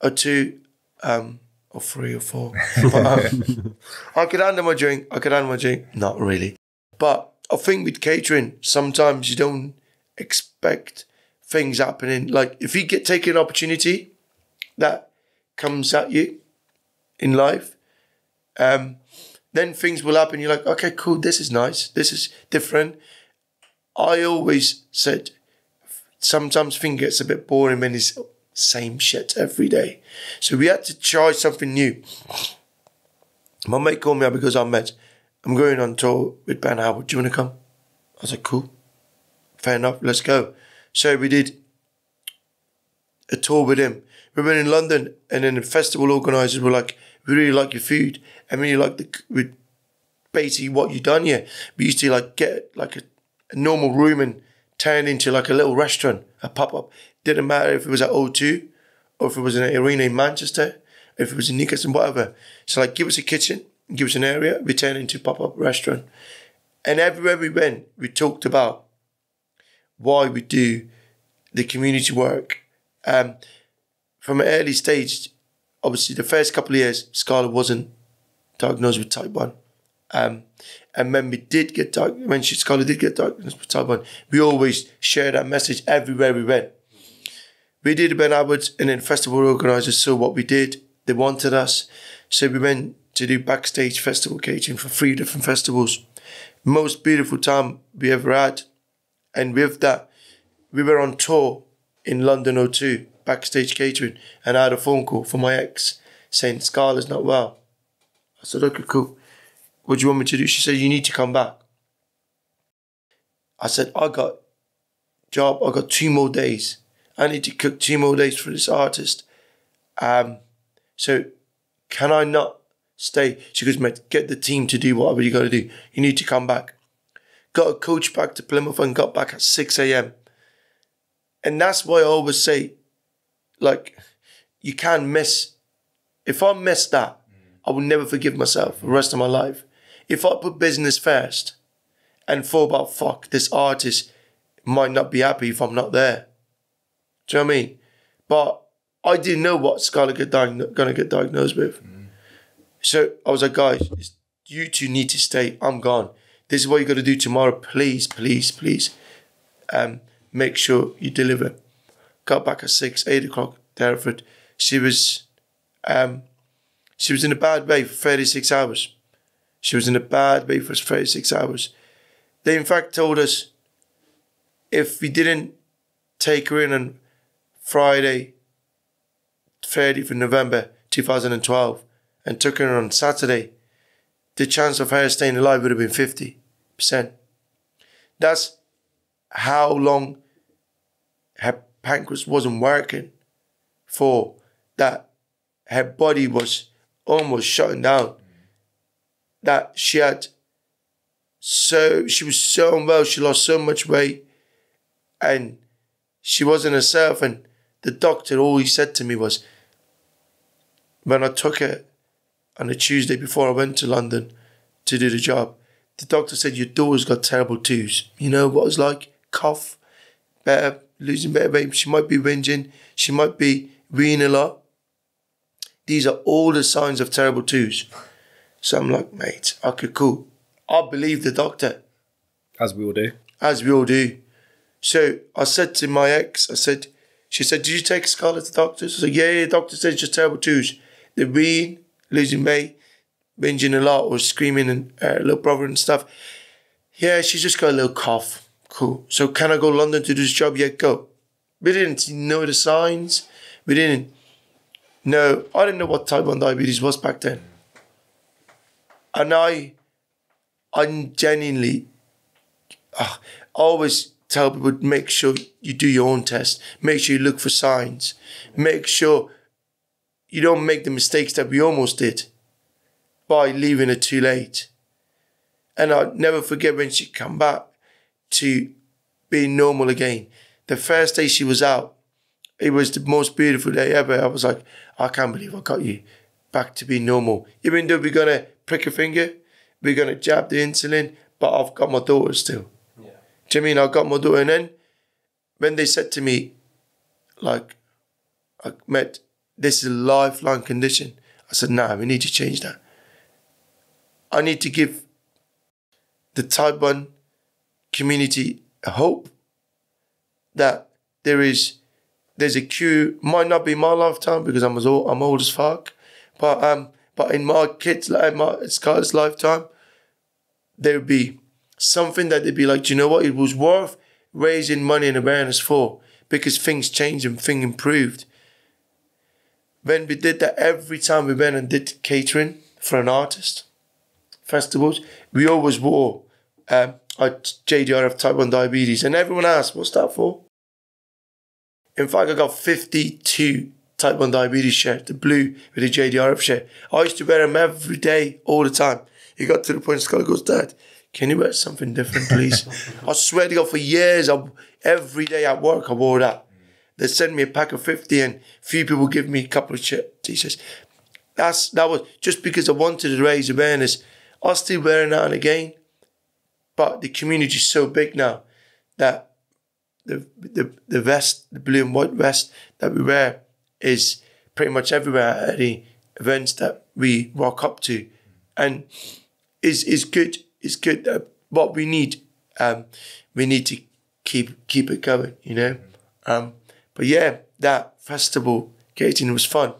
or two, um, or three or four. But, um, I could handle my drink. I could handle my drink. Not really. But I think with catering, sometimes you don't expect things happening. Like if you get taken an opportunity that comes at you in life, um, then things will happen. You're like, okay, cool, this is nice, this is different. I always said sometimes things gets a bit boring when it's same shit every day. So we had to try something new. My mate called me up because I met. I'm going on tour with Ben Howard. Do you want to come? I was like, cool. Fair enough. Let's go. So we did a tour with him. We were in London, and then the festival organisers were like, "We really like your food, and really like the basically what you've done here. We used to like get like a, a normal room and turn it into like a little restaurant, a pop up. Didn't matter if it was at O2 or if it was in an arena in Manchester, if it was in Newcastle, whatever. So like, give us a kitchen, give us an area, we turn it into pop up restaurant. And everywhere we went, we talked about why we do the community work. Um, from an early stage, obviously the first couple of years, Scarlett wasn't diagnosed with type 1. Um, and when we did get diagnosed, when she, Scarlett did get diagnosed with type 1, we always shared that message everywhere we went. We did Ben Howard's and then festival organisers saw what we did. They wanted us. So we went to do backstage festival catering for three different festivals. Most beautiful time we ever had. And with that, we were on tour in London 02, backstage catering, and I had a phone call from my ex saying Scarlett's not well. I said, okay, cool. What do you want me to do? She said, you need to come back. I said, I got job, I got two more days. I need to cook two more days for this artist. Um, so can I not stay? She goes, mate, get the team to do whatever you got to do. You need to come back. Got a coach back to Plymouth and got back at 6 a.m. And that's why I always say, like, you can't miss. If I miss that, I will never forgive myself for the rest of my life. If I put business first and thought about, fuck, this artist might not be happy if I'm not there. Do you know what I mean? But I didn't know what Scarlett get gonna get diagnosed with. So I was like, guys, you two need to stay. I'm gone. This is what you got to do tomorrow. Please, please, please. Um, make sure you deliver. Got back at six, eight o'clock. Derriford. She was, um, she was in a bad way for 36 hours. She was in a bad way for 36 hours. They in fact told us if we didn't take her in on Friday, 30th of November 2012, and took her on Saturday, the chance of her staying alive would have been 50%. That's how long pancreas wasn't working for, that her body was almost shutting down. That she had so, she was so unwell, she lost so much weight, and she wasn't herself. And the doctor, all he said to me was, when I took her on a Tuesday before I went to London to do the job, the doctor said, Your daughter's got terrible twos. You know what it's like? Cough, better, losing better weight. She might be whinging, she might be weeing a lot. These are all the signs of terrible twos. So I'm like, mate, okay, cool. I believe the doctor as we all do. as we all do. So I said to my ex, I said, she said, Did you take Scarlett to the doctors? I said, Yeah, yeah, doctor said it's just terrible twos. The wean, losing weight, whinging a lot, or screaming and uh, little brother and stuff. Yeah, she's just got a little cough. Cool. So can I go London to do this job? Yeah, go. We didn't know the signs. We didn't know. I didn't know what type 1 diabetes was back then. And I, I genuinely I always tell people make sure you do your own test. Make sure you look for signs. Make sure you don't make the mistakes that we almost did. By leaving it too late. And I'll never forget when she come back to being normal again. The first day she was out, it was the most beautiful day ever. I was like, I can't believe I got you back to being normal. Even though we're gonna prick a finger, we're gonna jab the insulin, but I've got my daughter still. Yeah. Do you mean I got my daughter? And then when they said to me, like, I met this is a lifelong condition, I said, nah, we need to change that. I need to give the type 1 community hope that there is there's a cure might not be my lifetime because I'm as old I'm old as fuck but um but in my kids like my Scarlett's lifetime there would be something that they'd be like do you know what? It was worth raising money and awareness for because things changed and things improved. When we did that every time we went and did catering for an artist festivals. We always wore um, a JDRF type 1 diabetes and everyone asked what's that for in fact, I got 52 type 1 diabetes shirts, the blue with the JDRF shirt. I used to wear them every day, all the time. It got to the point Scott goes, Dad, can you wear something different, please? I swear to God, for years, I, every day at work, I wore that. They send me a pack of 50 and few people give me a couple of shirt t-shirts. That's, that was just because I wanted to raise awareness. I still wearing that again. But the community is so big now that the, the the vest, the blue and white vest that we wear is pretty much everywhere at the events that we walk up to, and is is good. It's good. Uh, what we need, um, we need to keep keep it going. You know, um, but yeah, that festival gating was fun,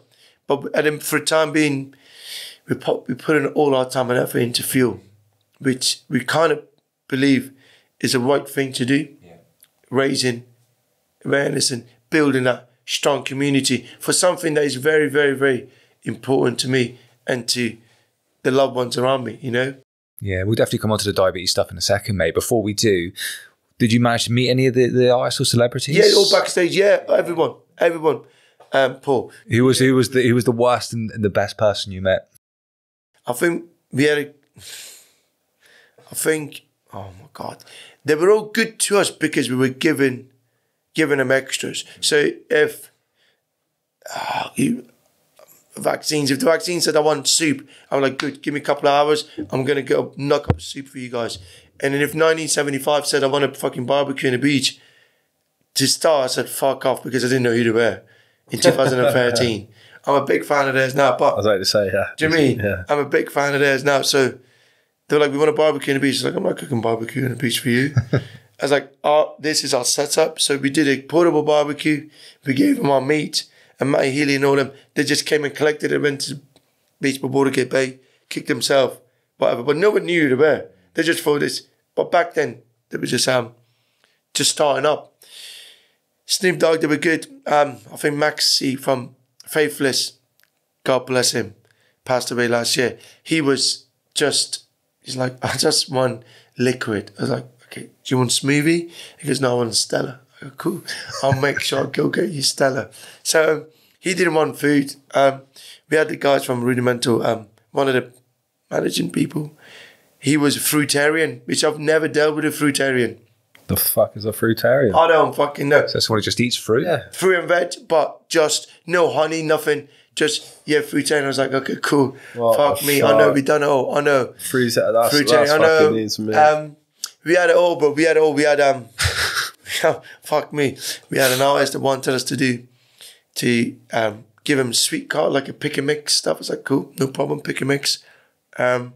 but at the, for the time being, we put we put in all our time and effort into fuel, which we kind of believe is the right thing to do raising awareness and building a strong community for something that is very, very, very important to me and to the loved ones around me, you know? Yeah, we'll definitely come on to the diabetes stuff in a second, mate. Before we do, did you manage to meet any of the, the artists or celebrities? Yeah, all backstage. Yeah, everyone, everyone. Um, Paul. Who was who was the who was the worst and, and the best person you met? I think we had a. I think. Oh my god, they were all good to us because we were given, giving them extras. So if uh, you vaccines, if the vaccine said I want soup, I'm like, good, give me a couple of hours. I'm gonna go knock up soup for you guys. And then if 1975 said I want a fucking barbecue in the beach, to start, I said fuck off because I didn't know who to wear in 2013. I'm a big fan of theirs now, but I was about to say, yeah. do you mean? Yeah. I'm a big fan of theirs now. So they're like, we want a barbecue on the beach. It's like, I'm not cooking barbecue on the beach for you. I was like, oh, this is our setup. So we did a portable barbecue. We gave them our meat and Matty Healy and all them. They just came and collected it, went to the beach by Watergate Bay, kicked themselves, whatever. But no one knew who they were. They just thought this. But back then, they were just um, just starting up. Snoop Dogg, they were good. Um, I think Maxi from Faithless, God bless him, passed away last year. He was just, he's like, I just want liquid. I was like, okay, do you want smoothie? He goes, no, I want Stella. I go, cool. I'll make sure I go get you Stella. So um, he didn't want food. Um, we had the guys from Rudimental, um, one of the managing people. He was a fruitarian, which I've never dealt with a fruitarian. The fuck is a fruitarian? I don't fucking know. So someone who just eats fruit. yeah. fruit and veg, but just no honey, nothing. Just yeah, fruitarian. I was like, okay, cool. Fuck me. I know we done it all. I know. Fruit, that's, Fruitarian. that's I know. Um, we had it all, but we had it all. We had um, fuck me. We had an artist that wanted us to do to um give him sweet card like a pick and mix stuff. I was like, cool, no problem, pick and mix. Um,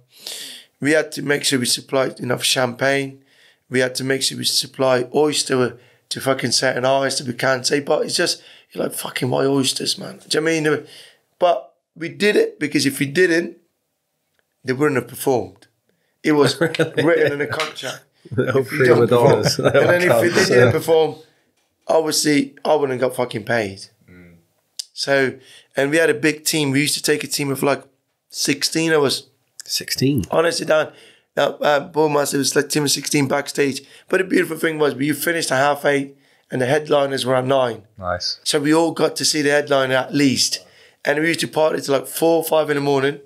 we had to make sure we supplied enough champagne. We had to make sure we supply oyster to fucking certain artists that we can't say. But it's just you're like fucking why oysters, man? Do you know what I mean? But we did it because if we didn't, they wouldn't have performed. It was written in a contract. If you don't perform. and then if we didn't perform, obviously I wouldn't have got fucking paid. So, and we had a big team. We used to take a team of like 16 of us. 16. Honestly, Dan, now, uh, Boardmaster was like team of 16 backstage. But the beautiful thing was, we finished at half eight and the headliners were at nine. Nice. So we all got to see the headliner at least. And we used to party till like four or five in the morning.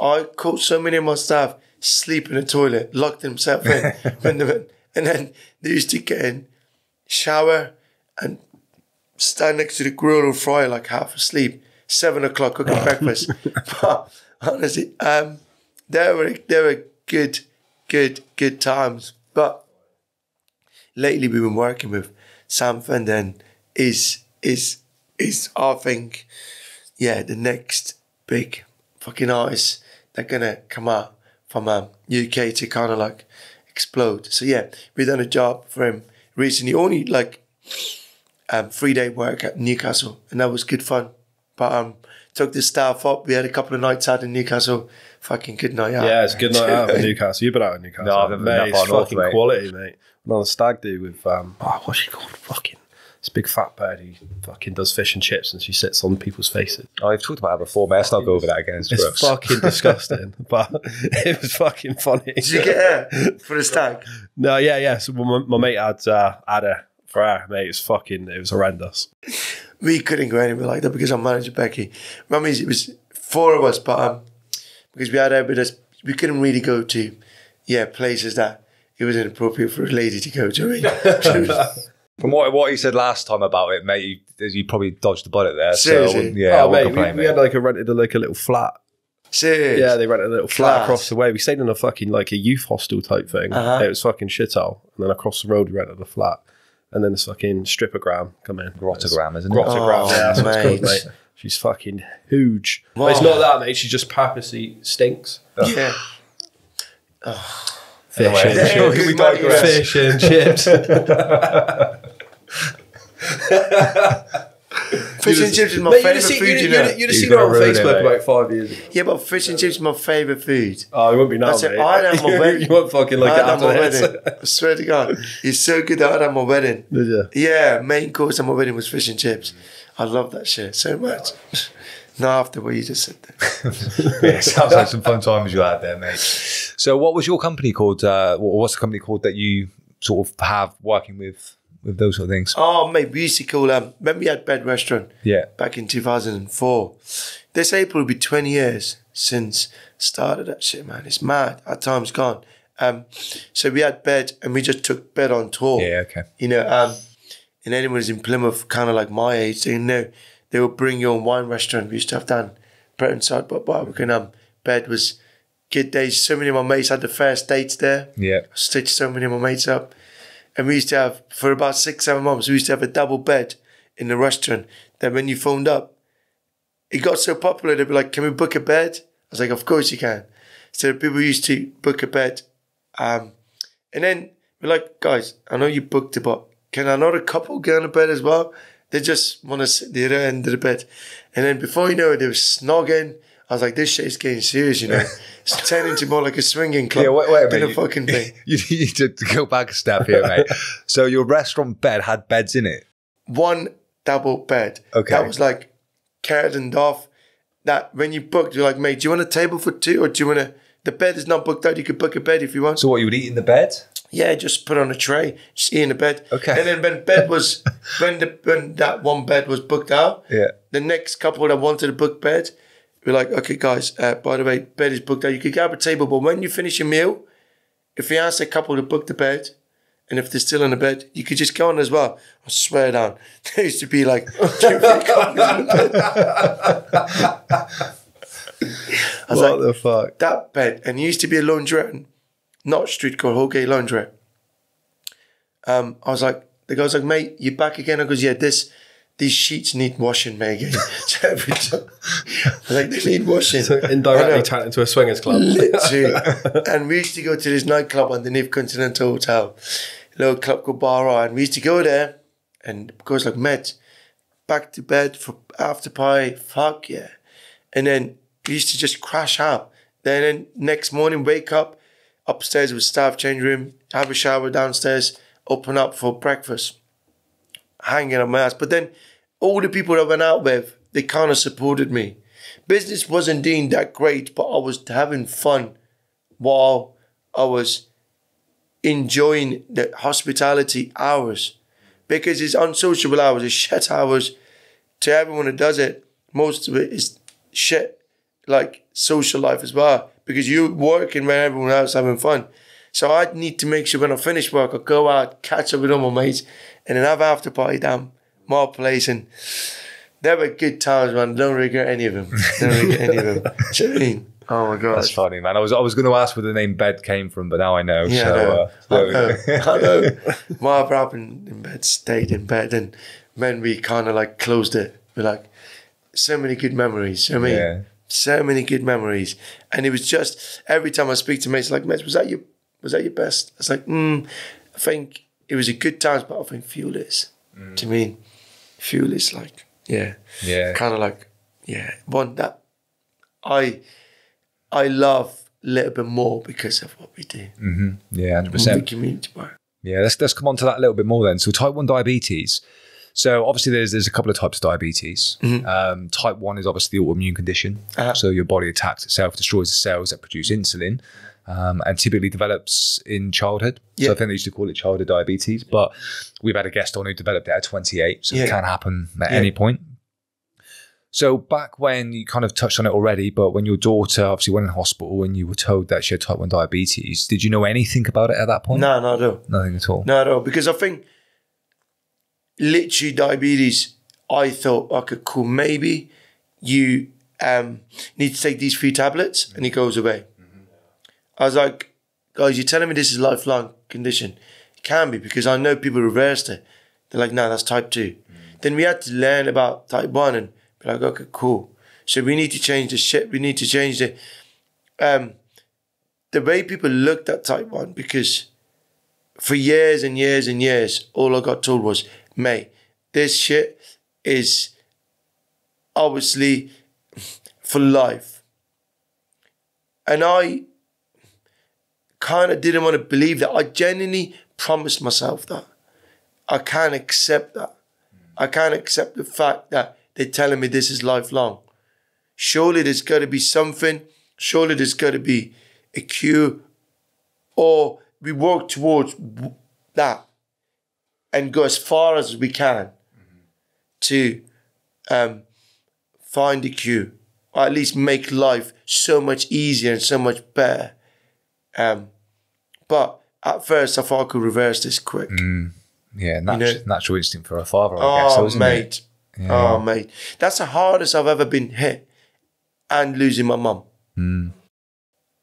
I caught so many of my staff sleep in the toilet, locked themselves in, when they and then they used to get in, shower, and stand next to the grill and fry like half asleep. Seven o'clock cooking breakfast. but honestly, um, they were they were good, good, good times. But lately we've been working with Sam Fender is is is I think yeah the next big fucking artist that gonna come out from um, UK to kind of like explode. So yeah, we done a job for him recently. Only like um, three day work at Newcastle, and that was good fun. But um, took the staff up. We had a couple of nights out in Newcastle. Fucking good night out. Yeah, it's a good night out in Newcastle. You've been out in Newcastle. No, I've never been mate, that it's far north, fucking mate. quality, mate. Another stag do with um, oh, what's she called? Fucking this big fat bird who fucking does fish and chips, and she sits on people's faces. Oh, I've talked about that before, but let's not go over that again. It's, It's gross. fucking disgusting, but it was fucking funny. Did you get her for the stag? No, yeah, yeah. So my, my mate had uh, had her for her, mate. It was fucking, it was horrendous. we couldn't go anywhere like that because our manager Becky. Remember, it was four of us, but um, because we had her with us, we couldn't really go to, yeah, places that it was inappropriate for a lady to go to. I mean, she was- From what what he said last time about it, mate, you, you probably dodged the bullet there. So Seriously? yeah, oh, mate, we, we had like a rented a, like a little flat. serious. Yeah, they rented a little flat Class. across the way. We stayed in a fucking like a youth hostel type thing. Uh-huh. It was fucking shithole. And then across the road we rented a flat. And then this fucking strippergram come in. Grottogram, isn't it? Grottogram, Oh, yeah, that's what it's called, mate. She's fucking huge. But it's not that, mate. She just purposely stinks. yeah. Fish Anyway, and chips. we digress? Fish and chips. Fish and chips is my you'd favourite have seen, food, you'd, you you'd, know. you'd have He's seen her gonna on ruin it, Facebook about five years ago. Yeah, but fish and chips is my favourite food. Oh, it won't be now, That's it. mate. I had my wedding. you won't fucking like I it had after my this. wedding. I swear to God, it's so good that I had my wedding. Did you? Yeah, main course at my wedding was fish and chips. I love that shit so much. No, after what you just said there. yeah, sounds like some fun times you had there, mate. So, what was your company called? Uh, what- what's the company called that you sort of have working with with those sort of things? Oh, mate, we used to call um. Remember we had Bed Restaurant Yeah, back in two thousand and four. This April will be twenty years since started that shit, man. It's mad. Our time's gone. Um, so we had Bed, and we just took Bed on tour. yeah, okay. You know, um, and anyone who's in Plymouth, kind of like my age, they know they will bring your own wine restaurant. We used to have down Breton Side, but Barbican um, Bed was good days. So many of my mates had the first dates there. Yeah, stitched so many of my mates up. And we used to have, for about six, seven months, we used to have a double bed in the restaurant that when you phoned up, it got so popular, they'd be like, Can we book a bed? I was like, Of course you can. So people used to book a bed. Um, and then we're like, Guys, I know you booked it, but can another couple get on a bed as well? They just want to sit the other end of the bed. And then before you know it, they were snogging. I was like, This shit is getting serious, you know. it's turning into more like a swinging club yeah. Wait, wait a than minute. a fucking thing. You need to go back a step here, mate. so, your restaurant bed had beds in it. one double bed. Okay. That was like curtained off. That when you booked, you're like, mate, do you want a table for two or do you want to? The bed is not booked out. You could book a bed if you want. So, what you would eat in the bed? yeah, just put on a tray, just eat in the bed. Okay. And then when bed was when the when that one bed was booked out, Yeah. the next couple that wanted to book bed, we're like, okay, guys, uh, by the way, bed is booked out. You could grab a table, but when you finish your meal, if you ask a couple to book the bed, and if they're still in the bed, you could just go on as well. I swear down. There used to be like two, three in the bed. I was What like, the fuck? that bed, and it used to be a laundrette, not street called Holgate Laundrette. Um, I was like, the guy's like, mate, you back again? I goes, yeah, this, these sheets need washing, Megan. Like, they need washing. So indirectly turned into a swingers club. Literally. and we used to go to this nightclub underneath Continental Hotel, a little club called Bar R, and we used to go there, and of course, like met, back to bed for after pie, fuck yeah, and then we used to just crash out. Then, then next morning, wake up upstairs with staff change room, have a shower downstairs, open up for breakfast, hanging on my ass. But then all the people I went out with, they kind of supported me. Business wasn't doing that great, but I was having fun while I was enjoying the hospitality hours because it's unsociable hours, it's shit hours to everyone who does it. Most of it is shit. like social life as well because you're working when everyone else having fun. So I need to make sure when I finish work, I go out, catch up with all my mates, and then have after party down my place. And they were good times, man. Don't regret any of them. Don't regret any of them. Do you know what I mean? Oh my god. That's funny, man. I was I was going to ask where the name Bed came from, but now I know. Yeah, so, I know. uh, I know. I know. My brother in, in bed stayed in bed, and when we kind of like closed it, we're like, so many good memories. So many, Yeah. so many good memories. And it was just every time I speak to mates, like, mates, was that your, was that your best? It's like, mm, I think it was a good times, but I think fuel is. To me, fuel is like, yeah, yeah. kind of like, yeah, one that I, I love a little bit more because of what we do. Yeah, hundred The percent. community work. Yeah, let's let's come on to that a little bit more then. So type one diabetes. So obviously there's there's a couple of types of diabetes. Um, type one is obviously the autoimmune condition. Uh-huh. So your body attacks itself, destroys the cells that produce insulin, um, and typically develops in childhood. So I think they used to call it childhood diabetes. But we've had a guest on who developed it at 28, so Yeah. it can happen at Yeah. any point. So back when you kind of touched on it already, but when your daughter obviously went in hospital and you were told that she had type one diabetes, did you know anything about it at that point? No, not at all. Nothing at all. No, no, because I think literally diabetes, I thought, okay, cool, maybe you um, need to take these three tablets and it goes away. I was like, guys, you're telling me this is a lifelong condition. It can be because I know people reversed it. They're like, no, that's type 2. Then we had to learn about type 1 and be like, okay, cool. So we need to change the shit. We need to change the um, the way people looked at type 1 because for years and years and years, all I got told was, mate, this shit is obviously for life. And I kind of didn't want to believe that. I genuinely promised myself that. I can't accept that. I can't accept the fact that they're telling me this is lifelong. Surely there's got to be something. Surely there's got to be a cure or we work towards that and go as far as we can to um, find a cure or at least make life so much easier and so much better. Um, but at first, I thought I could reverse this quick. Yeah, natu- know- natural instinct for a father, I guess, Oh, mate. it? Oh, mate. That's the hardest I've ever been hit and losing my mum. Hmm.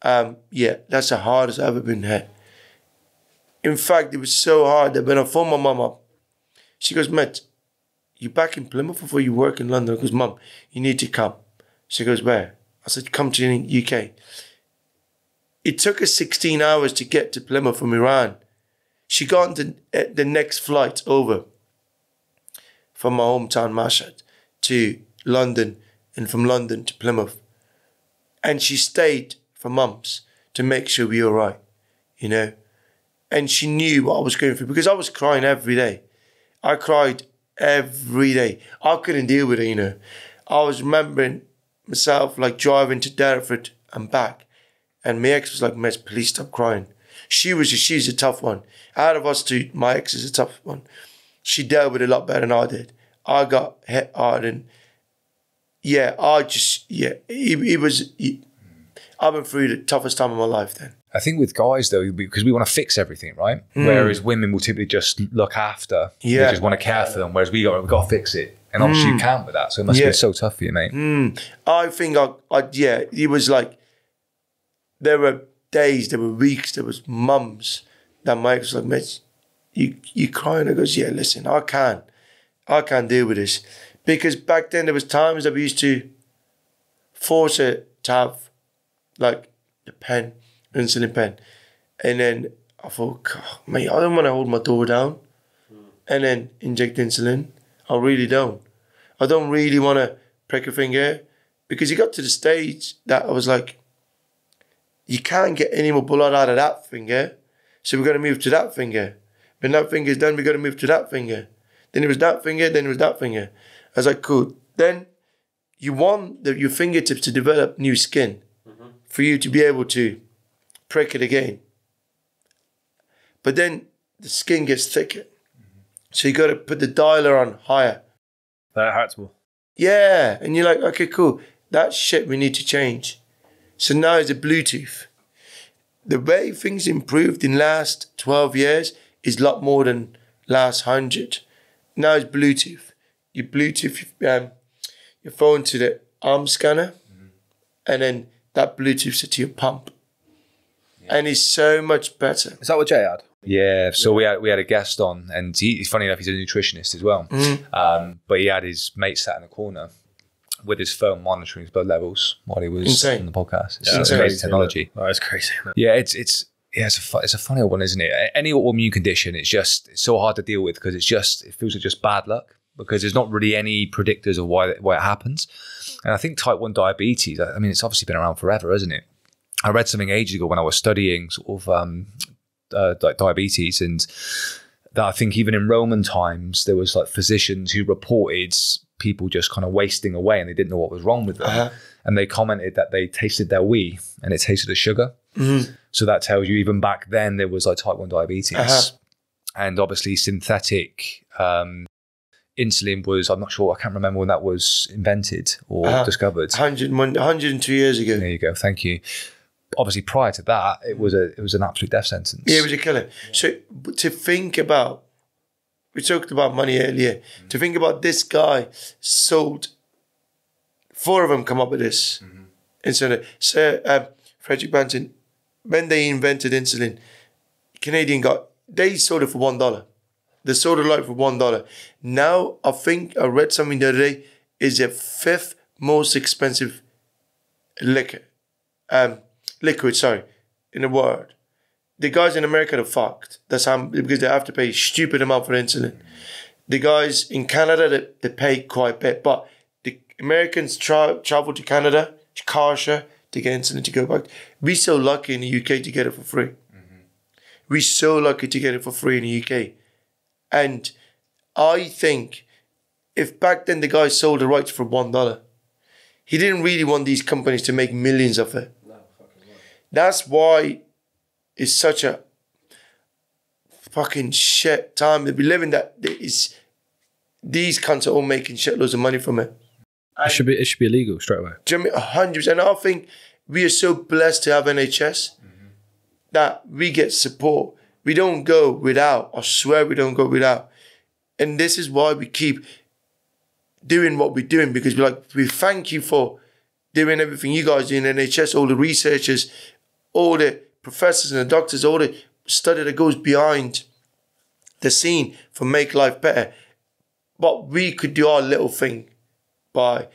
Um, yeah, that's the hardest I've ever been hit. In fact, it was so hard that when I phoned my mum up, she goes, Mate, you back in Plymouth before you work in London? I goes, Mum, you need to come. She goes, Where? I said, Come to the UK. It took her 16 hours to get to Plymouth from Iran. She got the, the next flight over from my hometown, Mashhad, to London and from London to Plymouth. And she stayed for months to make sure we were all right, you know. And she knew what I was going through because I was crying every day. I cried every day. I couldn't deal with it, you know. I was remembering myself like driving to Derriford and back. And my ex was like, Miss, please stop crying. She was she's a tough one. Out of us two, my ex is a tough one. She dealt with it a lot better than I did. I got hit hard and yeah, I just yeah, it, it was it, I went through the toughest time of my life then. I think with guys though, because we want to fix everything, right? Hmm. Whereas women will typically just look after. yeah, They just want to care for them. Whereas we got we got to fix it, and obviously hmm. you can't with that. So it must. Yeah. be so tough for you, mate. Hmm. I think I, I yeah, it was like there were days, there were weeks, there was months that Mike was like, Mitch, you you crying? I goes, Yeah, listen, I can't. I can't deal with this. Because back then there was times that we used to force it to have like the pen, insulin pen. And then I thought, God, mate, I don't want to hold my door down and then inject insulin. I really don't. I don't really want to prick a finger because it got to the stage that I was like, you can't get any more blood out of that finger. So we're going to move to that finger. When that finger's done, we're going to move to that finger. Then it was that finger, then it was that finger. As I was like, cool. Then you want the, your fingertips to develop new skin mm-hmm. for you to be able to prick it again. But then the skin gets thicker. Mm-hmm. So you got to put the dialer on higher. That hurts more. Yeah. And you're like, okay, cool. That shit we need to change. So now it's a Bluetooth. The way things improved in last 12 years is a lot more than last 100. Now it's Bluetooth. You Bluetooth um, your phone to the arm scanner, and then that Bluetooth to your pump. And it's so much better. Is that what Jay had? Yeah, so we had we had a guest on, and he, funny enough, he's a nutritionist as well. Mm-hmm. Um, but he had his mate sat in the corner with his phone monitoring his blood levels while he was Insane. on the podcast. It's Yeah, it's insane. amazing technology. Oh, it's crazy. isn't? Yeah, it's it's yeah, it's a fu- it's a funny one, isn't it? Any autoimmune condition, it's just it's so hard to deal with because it's just it feels like just bad luck because there's not really any predictors of why why it happens. And I think type one diabetes, I I mean, it's obviously been around forever, isn't it? I read something ages ago when I was studying sort of um, uh, di- diabetes, and that I think even in Roman times there was like physicians who reported people just kind of wasting away and they didn't know what was wrong with them, Uh-huh. and they commented that they tasted their wee and it tasted of sugar. So that tells you even back then there was like type one diabetes, Uh-huh. and obviously synthetic. Um, Insulin was, I'm not sure, I can't remember when that was invented or Uh-huh. discovered. 100, 102 years ago. There you go. Thank you. Obviously, prior to that, it was a it was an absolute death sentence. Yeah, it was a killer. So to think about, we talked about money earlier. To think about this guy sold, four of them come up with this. Insulin. So um, Frederick Banting, when they invented insulin, Canadian got they sold it for one dollar. They sold it like for one dollar. Now I think I read something the other day is the fifth most expensive liquor, um, liquid. Sorry, in the world the guys in America are fucked. That's how because they have to pay stupid amount for insulin. The guys in Canada they, they pay quite a bit, but the Americans tra- travel to Canada, to car share to get insulin to go back. We're so lucky in the UK to get it for free. Mm-hmm. We're so lucky to get it for free in the UK, and I think if back then the guy sold the rights for one dollar, he didn't really want these companies to make millions of it. That's why it's such a fucking shit time that we live in. That is, these cunts are all making shitloads of money from it. It should be it should be illegal straight away. Do you know what I mean? A hundred percent. I think we are so blessed to have NHS that we get support. We don't go without. I swear we don't go without. And this is why we keep doing what we're doing because we like we thank you for doing everything you guys do in NHS, all the researchers, all the professors and the doctors, all the study that goes behind the scene for make life better. But we could do our little thing by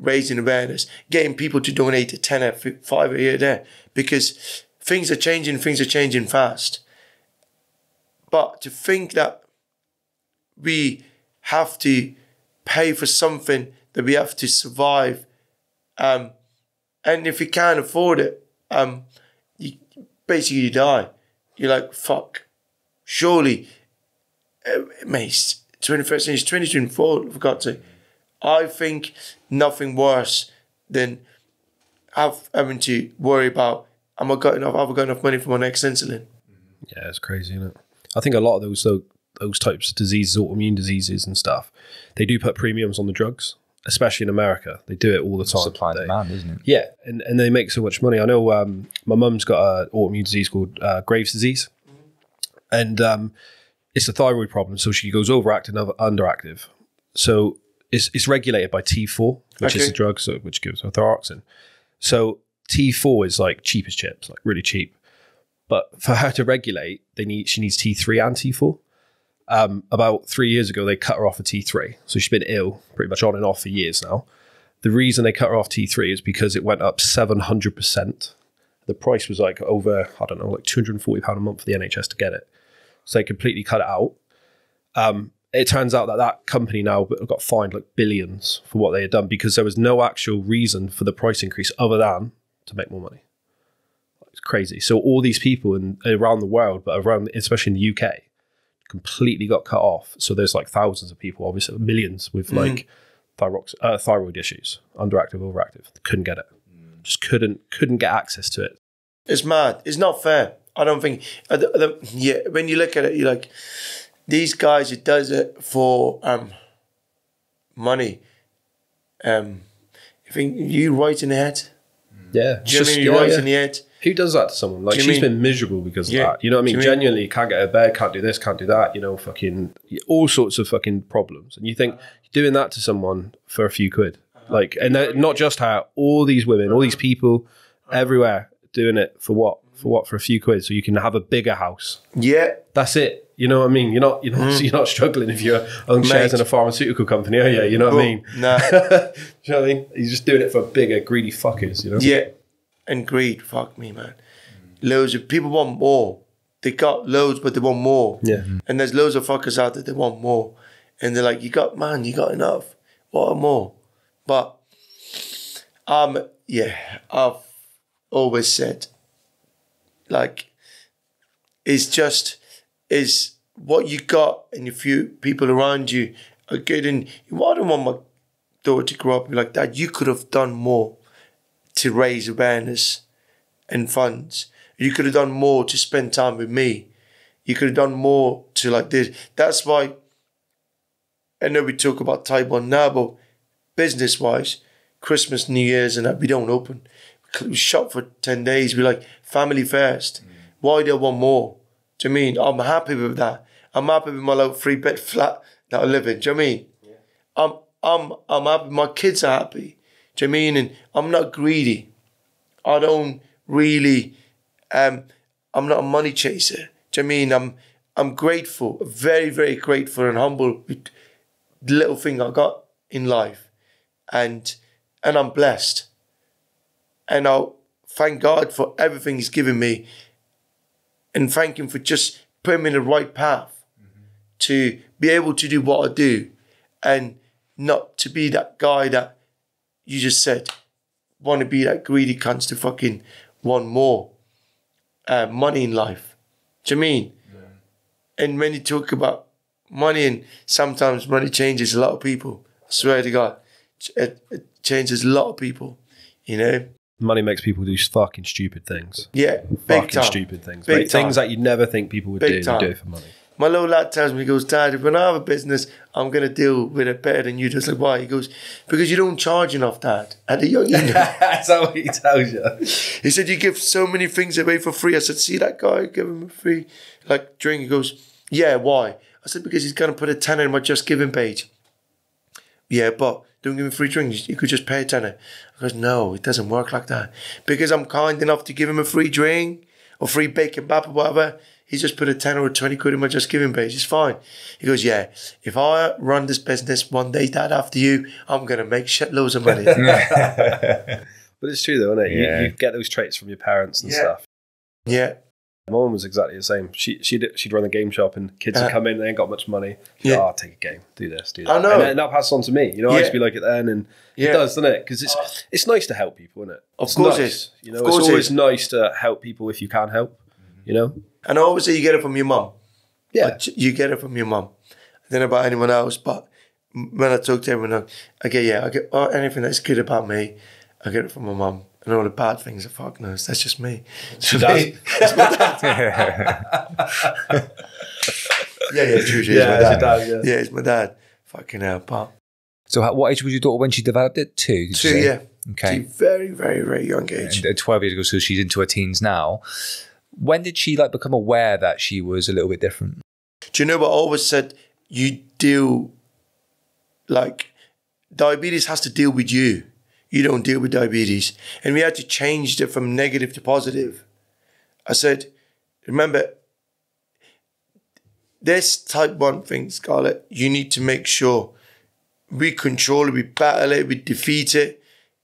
raising awareness, getting people to donate a tenner, f- five a year there, because things are changing, things are changing fast. But to think that we have to pay for something that we have to survive, um, and if we can't afford it, um, you basically you die. You're like fuck. Surely, uh, mate, twenty first century, twenty twenty four. For God's sake, I think nothing worse than have, having to worry about am I got enough? Have I got enough money for my next insulin? Yeah, it's crazy, isn't it? I think a lot of those those types of diseases, autoimmune diseases and stuff, they do put premiums on the drugs, especially in America. They do it all the time. Supply and demand, isn't it? Yeah, and, and they make so much money. I know um, my mum's got an autoimmune disease called uh, Graves' disease, and um, it's a thyroid problem. So she goes overactive and underactive. So it's, it's regulated by T4, which is Okay. a drug so, which gives her thyroxine. So T4 is like cheap as chips, like really cheap. But for her to regulate, they need she needs T3 and T4. Um, about three years ago, they cut her off of T3, so she's been ill pretty much on and off for years now. The reason they cut her off T3 is because it went up 700%. The price was like over, I don't know, like £240 a month for the NHS to get it. So they completely cut it out. Um, it turns out that that company now got fined like billions for what they had done because there was no actual reason for the price increase other than to make more money. It's crazy. So all these people in around the world, but around especially in the UK, completely got cut off. So there's like thousands of people, obviously millions with like thyrox- uh, thyroid issues, underactive, overactive. Couldn't get it. Just couldn't couldn't get access to it. It's mad. It's not fair. I don't think. I don't- yeah, when you look at it, you're like, these guys. It does it for um, money. Um, You think you right in the head? Yeah. Do you know what I mean? You're right in the head. Who does that to someone? Like she's mean- been miserable because of Yeah. that. You know what I mean? you mean- Genuinely can't get out of bed, can't do this, can't do that. You know, fucking all sorts of fucking problems. And you think doing that to someone for a few quid, like, and not just her. All these women, all these people, everywhere doing it for what? For what? For a few quid, so you can have a bigger house. Yeah, That's it. You know what I mean? You're not, you're not, mm. you're not struggling if you own shares in a pharmaceutical company, are you? You know what I oh, mean? Nah. You know what I mean? You're just doing it for bigger, greedy fuckers. You know? Yeah, and greed. Fuck me, man. Loads of people want more. They got loads, but they want more. Yeah. And there's loads of fuckers out there that want more, and they're like, "You got man, you got enough. What more?" But um, yeah, I've always said, like, it's just is what you got, and if you people around you are good, and I don't want my daughter to grow up and be like, that. you could have done more." To raise awareness and funds. You could have done more to spend time with me. You could have done more to like this. That's why I know we talk about type one now, but business wise, Christmas, New Year's, and that we don't open. We shop for 10 days. We're like family first. Mm. Why do I want more? Do you mean I'm happy with that? I'm happy with my little three bed flat that I live in. Do you know what I mean? I'm I'm I'm happy. My kids are happy. Do you know I mean? And I'm not greedy. I don't really. Um, I'm not a money chaser. Do you know I mean? I'm I'm grateful, very very grateful and humble with the little thing I got in life, and and I'm blessed. And I'll thank God for everything He's given me, and thank Him for just putting me in the right path to be able to do what I do, and not to be that guy that you just said want to be that greedy cunts to fucking want more uh, money in life. Do you mean? And when you talk about money, and sometimes money changes a lot of people. I swear to God, it, it changes a lot of people. You know? Money makes people do fucking stupid things. Yeah, big fucking time. stupid things. Big Mate, things that you'd never think people would Big do, time. do for money. My little lad tells me, he goes, Dad, when I have a business, I'm going to deal with it better than you. Just like, why? He goes, because you don't charge enough, Dad. At a young age. That's what he tells you. He said, You give so many things away for free. I said, See that guy, give him a free like drink. He goes, Yeah, why? I said, Because he's going to put a tenner in my JustGiving page. Yeah, but don't give him free drinks. You could just pay a tenner. I goes, No, it doesn't work like that. Because I'm kind enough to give him a free drink or free bacon bap or whatever. He's just put a tenner or a 20 quid in my JustGiving page. It's fine. He goes, Yeah, if I run this business one day, Dad, after you, I'm going to make shitloads of money. But it's true though, isn't it? Yeah. You, you get those traits from your parents and Yeah. stuff. yeah. My mum was exactly the same. She she'd she'd run the game shop and kids Uh, would come in, they ain't got much money. She'd yeah. go, oh, take a game, do this, do that. I know. And, then that passes on to me. You know, I used to be like it then and Yeah. it does, doesn't it? Because it's it's nice to help people, isn't it? Of It's course nice. is. You know, Of course it's always is. nice to help people if you can help. You know? And I always say you get it from your mum. Yeah. But you get it from your mum. I don't know about anyone else, but when I talk to everyone, I get, yeah, I get oh, anything that's good about me, I get it from my mum. And all the bad things, fuck knows, that's just me. To me, it's my dad. yeah, yeah, true. Yeah, it's my dad. dad, yeah. yeah, it's my dad. Fucking hell, but So, how, what age was your daughter when she developed it? Two. two, yeah. Okay. Two very, very, very young age. And, uh, Twelve years ago, so she's into her teens now. When did she like become aware that she was a little bit different? Do you know what I always said? You deal like diabetes has to deal with you. You don't deal with diabetes. And we had to change it from negative to positive. I said, remember, this type one thing, Scarlett, you need to make sure we control it, we battle it, we defeat it.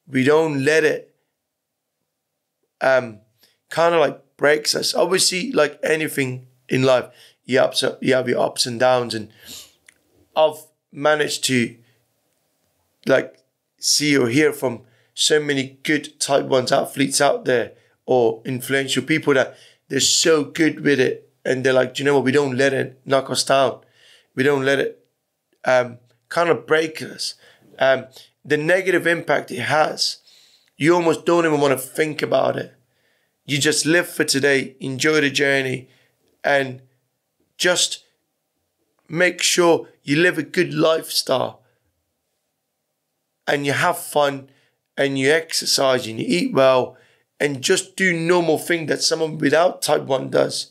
We don't let it um kind of like breaks us. Obviously, like anything in life, you ups you have your ups and downs, and I've managed to like see or hear from so many good type ones athletes out there or influential people that they're so good with it and they're like, you know what? We don't let it knock us down. We don't let it um, kind of break us. Um, the negative impact it has, you almost don't even want to think about it. You just live for today, enjoy the journey, and just make sure you live a good lifestyle. And you have fun and you exercise and you eat well and just do normal thing that someone without type 1 does.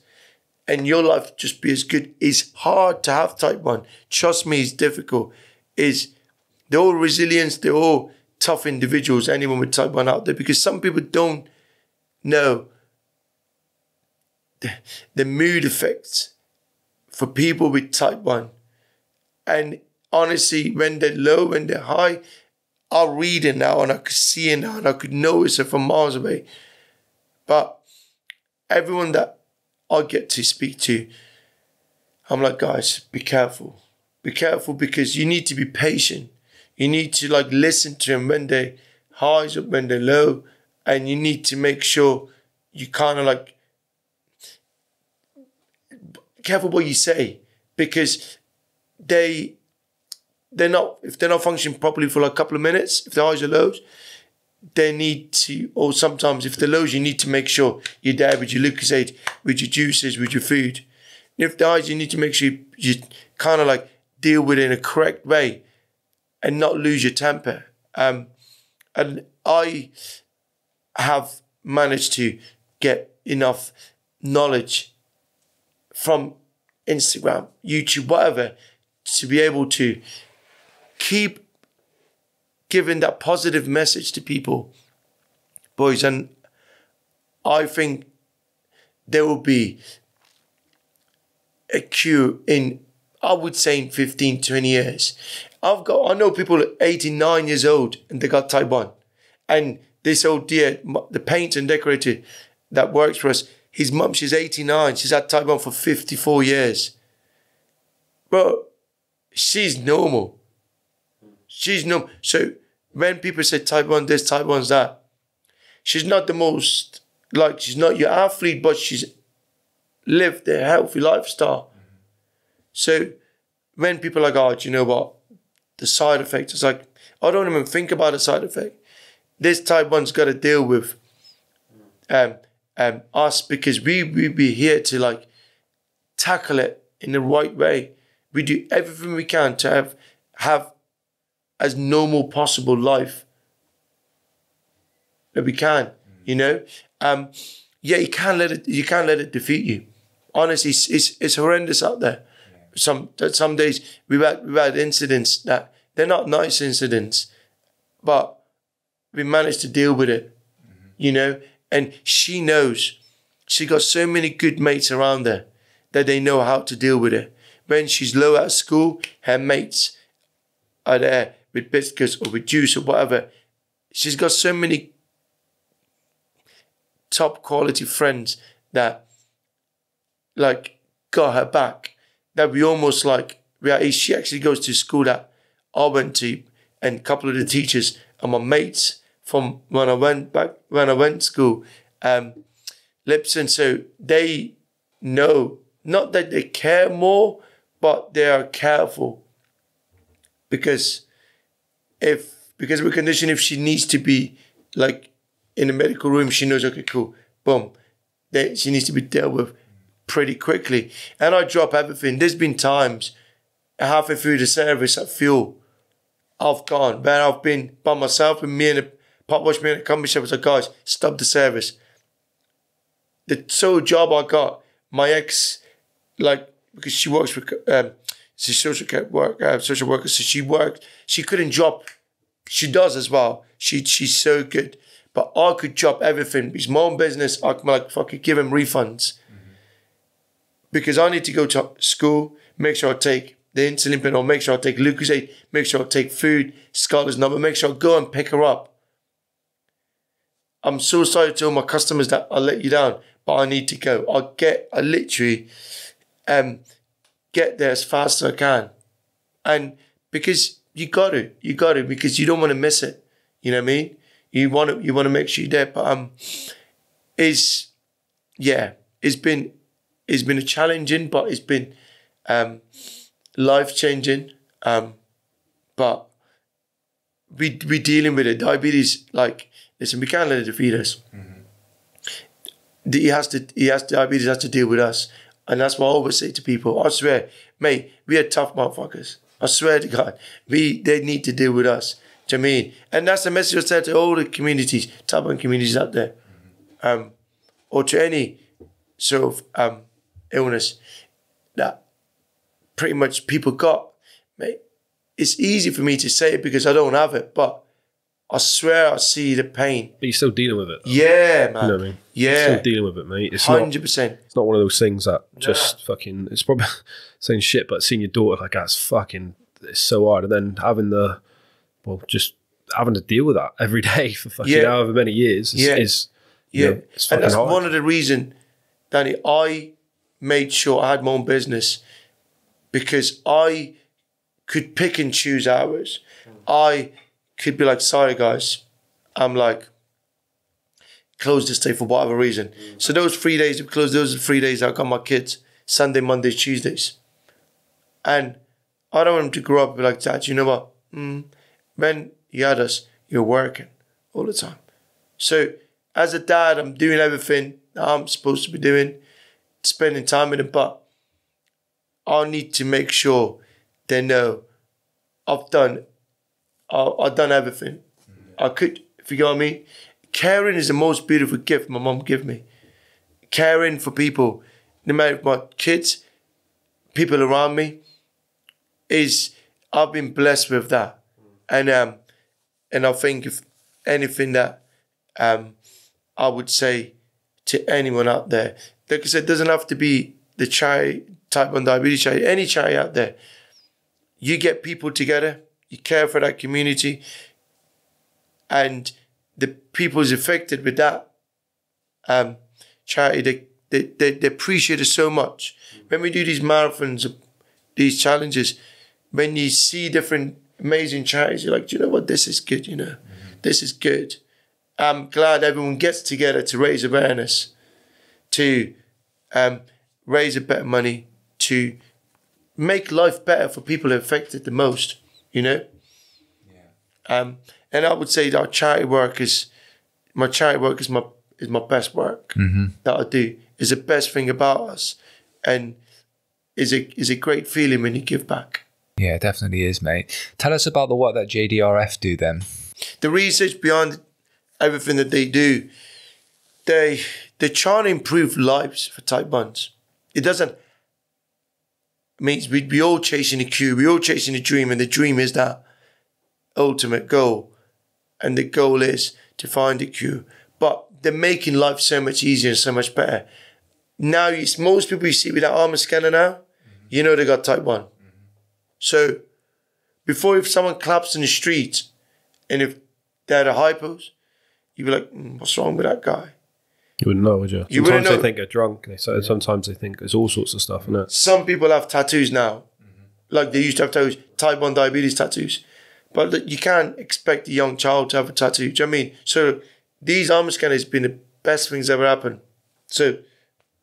And your life just be as good. It's hard to have type 1 trust me it's difficult. Is they're all resilience. They're all tough individuals anyone with type 1 out there because some people don't know the, the mood effects for people with type 1 and honestly when they're low when they're high I'll read it now and I could see it now and I could notice it from miles away. But everyone that I get to speak to, I'm like, guys, be careful. Be careful because you need to be patient. You need to like listen to them when they highs or when they're low, and you need to make sure you kind of like careful what you say because they they're not if they're not functioning properly for like a couple of minutes, if the eyes are lows, they need to or sometimes if they're lows, you need to make sure you're there with your Lucozade, with your juices, with your food. And if the eyes you need to make sure you, you kind of like deal with it in a correct way and not lose your temper. Um, and I have managed to get enough knowledge from Instagram, YouTube, whatever, to be able to keep giving that positive message to people, boys. And I think there will be a queue in, I would say, in 15, 20 years. I've got, I know people 89 years old and they got type 1. And this old dear, the painter and decorator that works for us, his mum, she's 89. She's had type 1 for 54 years. But she's normal. She's normal. So when people say type one this, type one's that, she's not the most like she's not your athlete, but she's lived a healthy lifestyle. So when people are like, oh, do you know what? The side effect is like, I don't even think about a side effect. This type one's got to deal with um, um, us because we we be here to like tackle it in the right way. We do everything we can to have have as normal possible life that we can. You know, um, yeah, you can't let it. You can't let it defeat you. Honestly, it's it's, it's horrendous out there. Some some days we've had we've had incidents that they're not nice incidents, but we managed to deal with it. Mm-hmm. You know, and she knows. She got so many good mates around her that they know how to deal with it. When she's low at school, her mates are there with biscuits or with juice or whatever. She's got so many top quality friends that like got her back that we almost like we are, she actually goes to school that I went to and a couple of the teachers and my mates from when I went back when I went to school um Lipson so they know not that they care more but they are careful because if because a condition, if she needs to be like in a medical room, she knows okay, cool, boom, then she needs to be dealt with pretty quickly. And I drop everything. There's been times halfway through the service at fuel, I've gone, man, I've been by myself and me and the pop wash me and the company chef was like, guys, stop the service. The sole job I got, my ex, like, because she works for um, She's social care work, uh, social worker. So she worked. She couldn't drop. She does as well. She she's so good. But I could drop everything. It's my own business. I can like fucking give him refunds because I need to go to school. Make sure I take the insulin pen, or make sure I take Lucozade. Make sure I take food. Scarlett's number. Make sure I go and pick her up. I'm so sorry to all my customers that I let you down, but I need to go. I get. I literally. Um, get there as fast as I can. And because you got to, you got to, because you don't want to miss it. You know what I mean? You want to, you want to make sure you're there. But um, is yeah, it's been, it's been a challenging, but it's been um, life changing. Um, but we we dealing with it. Diabetes, like listen, we can't let it defeat us. Mm-hmm. He has to, he has diabetes has to deal with us. And that's what I always say to people. I swear, mate, we are tough motherfuckers. I swear to God, we they need to deal with us. You know I mean? And that's the message I said to all the communities, Taliban communities out there, um, or to any sort of um, illness that pretty much people got. Mate, it's easy for me to say it because I don't have it, but I swear I see the pain. But you're still dealing with it. Yeah, man. You know what I mean? Yeah. Still dealing with it, mate. It's not, Hundred percent. it's not one of those things that just fucking. It's probably saying shit, but seeing your daughter like that's fucking. It's so hard, and then having the, well, just having to deal with that every day for fucking Yeah. however many years is, Yeah. is Yeah, know, and that's hard. one of the reason, Danny. I made sure I had my own business because I could pick and choose hours. I could be like, sorry guys, I'm like close this day for whatever reason. So those three days we closed. Those are three days I got my kids Sunday, Mondays, Tuesdays, and I don't want them to grow up like that. You know what? Mm, when you had us, you're working all the time. So as a dad, I'm doing everything I'm supposed to be doing, spending time with them, but I need to make sure they know I've done I, I've done everything. I could, if you get what I mean. Caring is the most beautiful gift my mom gave me. Caring for people, no matter my kids, people around me, is I've been blessed with that. And um and I think if anything that um I would say to anyone out there, like I said, it doesn't have to be the charity, type 1 diabetes charity, any charity out there. You get people together, you care for that community, and the people who's affected with that um, charity, they, they, they, they appreciate it so much. When we do these marathons, these challenges, when you see different amazing charities, you're like, do you know what? This is good, you know? This is good. I'm glad everyone gets together to raise awareness, to um, raise a of money, to make life better for people affected the most, you know? Um, and I would say that charity work is my charity work is my is my best work that I do. Is the best thing about us, and is a is a great feeling when you give back. Yeah, it definitely is, mate. Tell us about the work that JDRF do then. The research behind everything that they do, they they try to improve lives for type ones. It doesn't means we we all chasing a cue, we're all chasing a dream, and the dream is that ultimate goal, and the goal is to find a cue. But they're making life so much easier and so much better. Now, you, most people you see with that armor scanner now, you know they got type one. So before if someone claps in the street, and if they had a hypos, you'd be like, "Mm, what's wrong with that guy? You wouldn't know, would you? You wouldn't sometimes they think they're drunk. They say, Sometimes they think there's all sorts of stuff in it. Some people have tattoos now, mm-hmm. like they used to have tattoos, type 1 diabetes tattoos. But look, you can't expect a young child to have a tattoo. Do you know what I mean? So these arm scanners have been the best things ever happened. So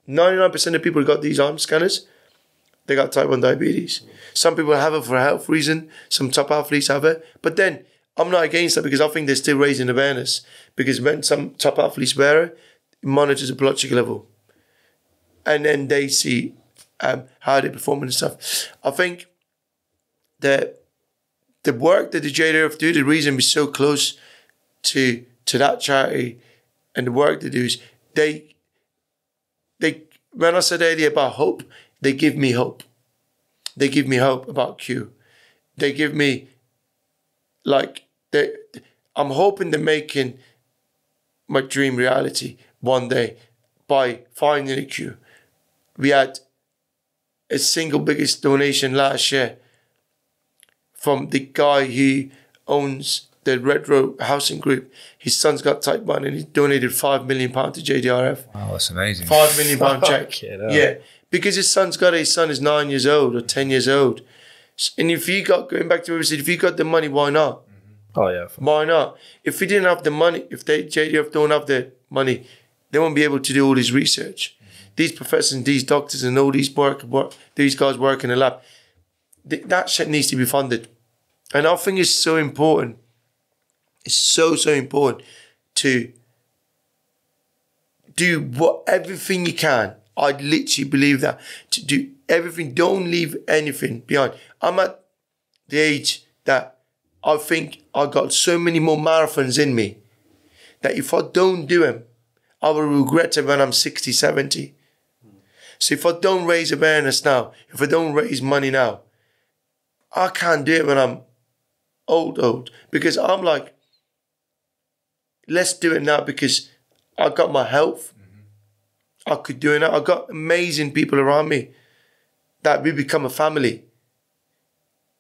99% of people who got these arm scanners, they got type 1 diabetes. Some people have it for a health reason. Some top athletes have it. But then I'm not against that because I think they're still raising awareness. Because when some top athletes wear it, it monitors the blood sugar level. And then they see um, how they perform and stuff. I think that the work that the JDRF do, the reason we're so close to to that charity and the work they do is they they when I said earlier about hope, they give me hope. They give me hope about Q. They give me like they I'm hoping they're making my dream reality one day by finding a Q. We had a single biggest donation last year from the guy who owns the Redrow Housing Group. His son's got type 1 and he donated £5 million to JDRF. Wow, that's amazing. Five million pound check. Yeah, because his son's got it. His son is nine years old or ten years old, and if you got going back to what we said, if you got the money, why not? Oh, yeah. Why not? If we didn't have the money, if they JDRF don't have the money, they won't be able to do all this research. These professors, and these doctors, and all these work, work these guys work in the lab. th- that shit needs to be funded, and I think it's so important. It's so so important to do what everything you can. I literally believe that to do everything. Don't leave anything behind. I'm at the age that I think I got so many more marathons in me that if I don't do them, I will regret it when I'm 60, 70. So if I don't raise awareness now, if I don't raise money now, I can't do it when I'm old, old. Because I'm like, let's do it now because I got my health. I could do it now. I got amazing people around me that we become a family.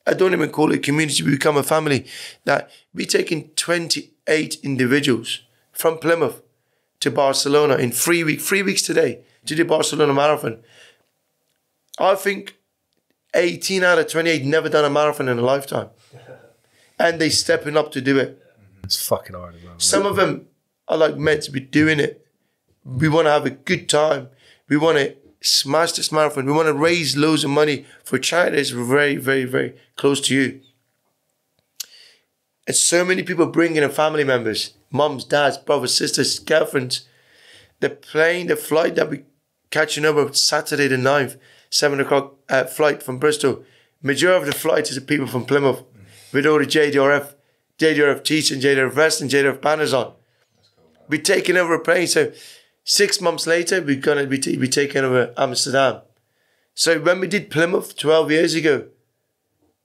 I don't even call it community, we become a family. That we taking 28 individuals from Plymouth to Barcelona in three weeks, three weeks today to the Barcelona Marathon. I think 18 out of 28 never done a marathon in a lifetime. And they stepping up to do it. It's fucking hard as well. Some of them are like meant to be doing it. We want to have a good time. We want to smash this marathon. We want to raise loads of money for charities very, very, very close to you. And so many people bringing in family members, mums, dads, brothers, sisters, girlfriends. The plane, the flight that we catching over Saturday the 9th, 7 o'clock uh, flight from Bristol. Majority of the flight is the people from Plymouth with all the JDRF, JDRF teaching, JDRF vest and JDRF banners on. We're taking over a plane. So six months later, we're going to be, t- be taking over Amsterdam. So when we did Plymouth 12 years ago,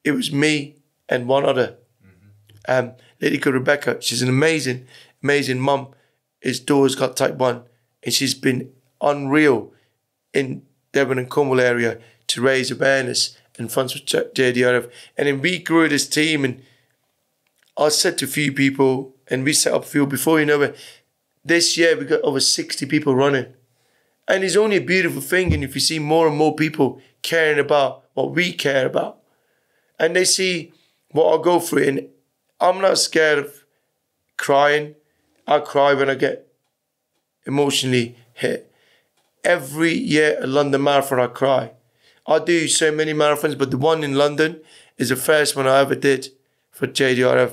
it was me and one other. Um, lady called Rebecca. She's an amazing, amazing mum. His daughter's got type 1 and she's been unreal in Devon and Cornwall area to raise awareness and funds for JDRF. And then we grew this team and I said to a few people and we set up a few before you know it, this year we got over 60 people running. And it's only a beautiful thing. And if you see more and more people caring about what we care about, and they see what I go through, and I'm not scared of crying. I cry when I get emotionally hit. Every year at London Marathon, I cry. I do so many marathons, but the one in London is the first one I ever did for JDRF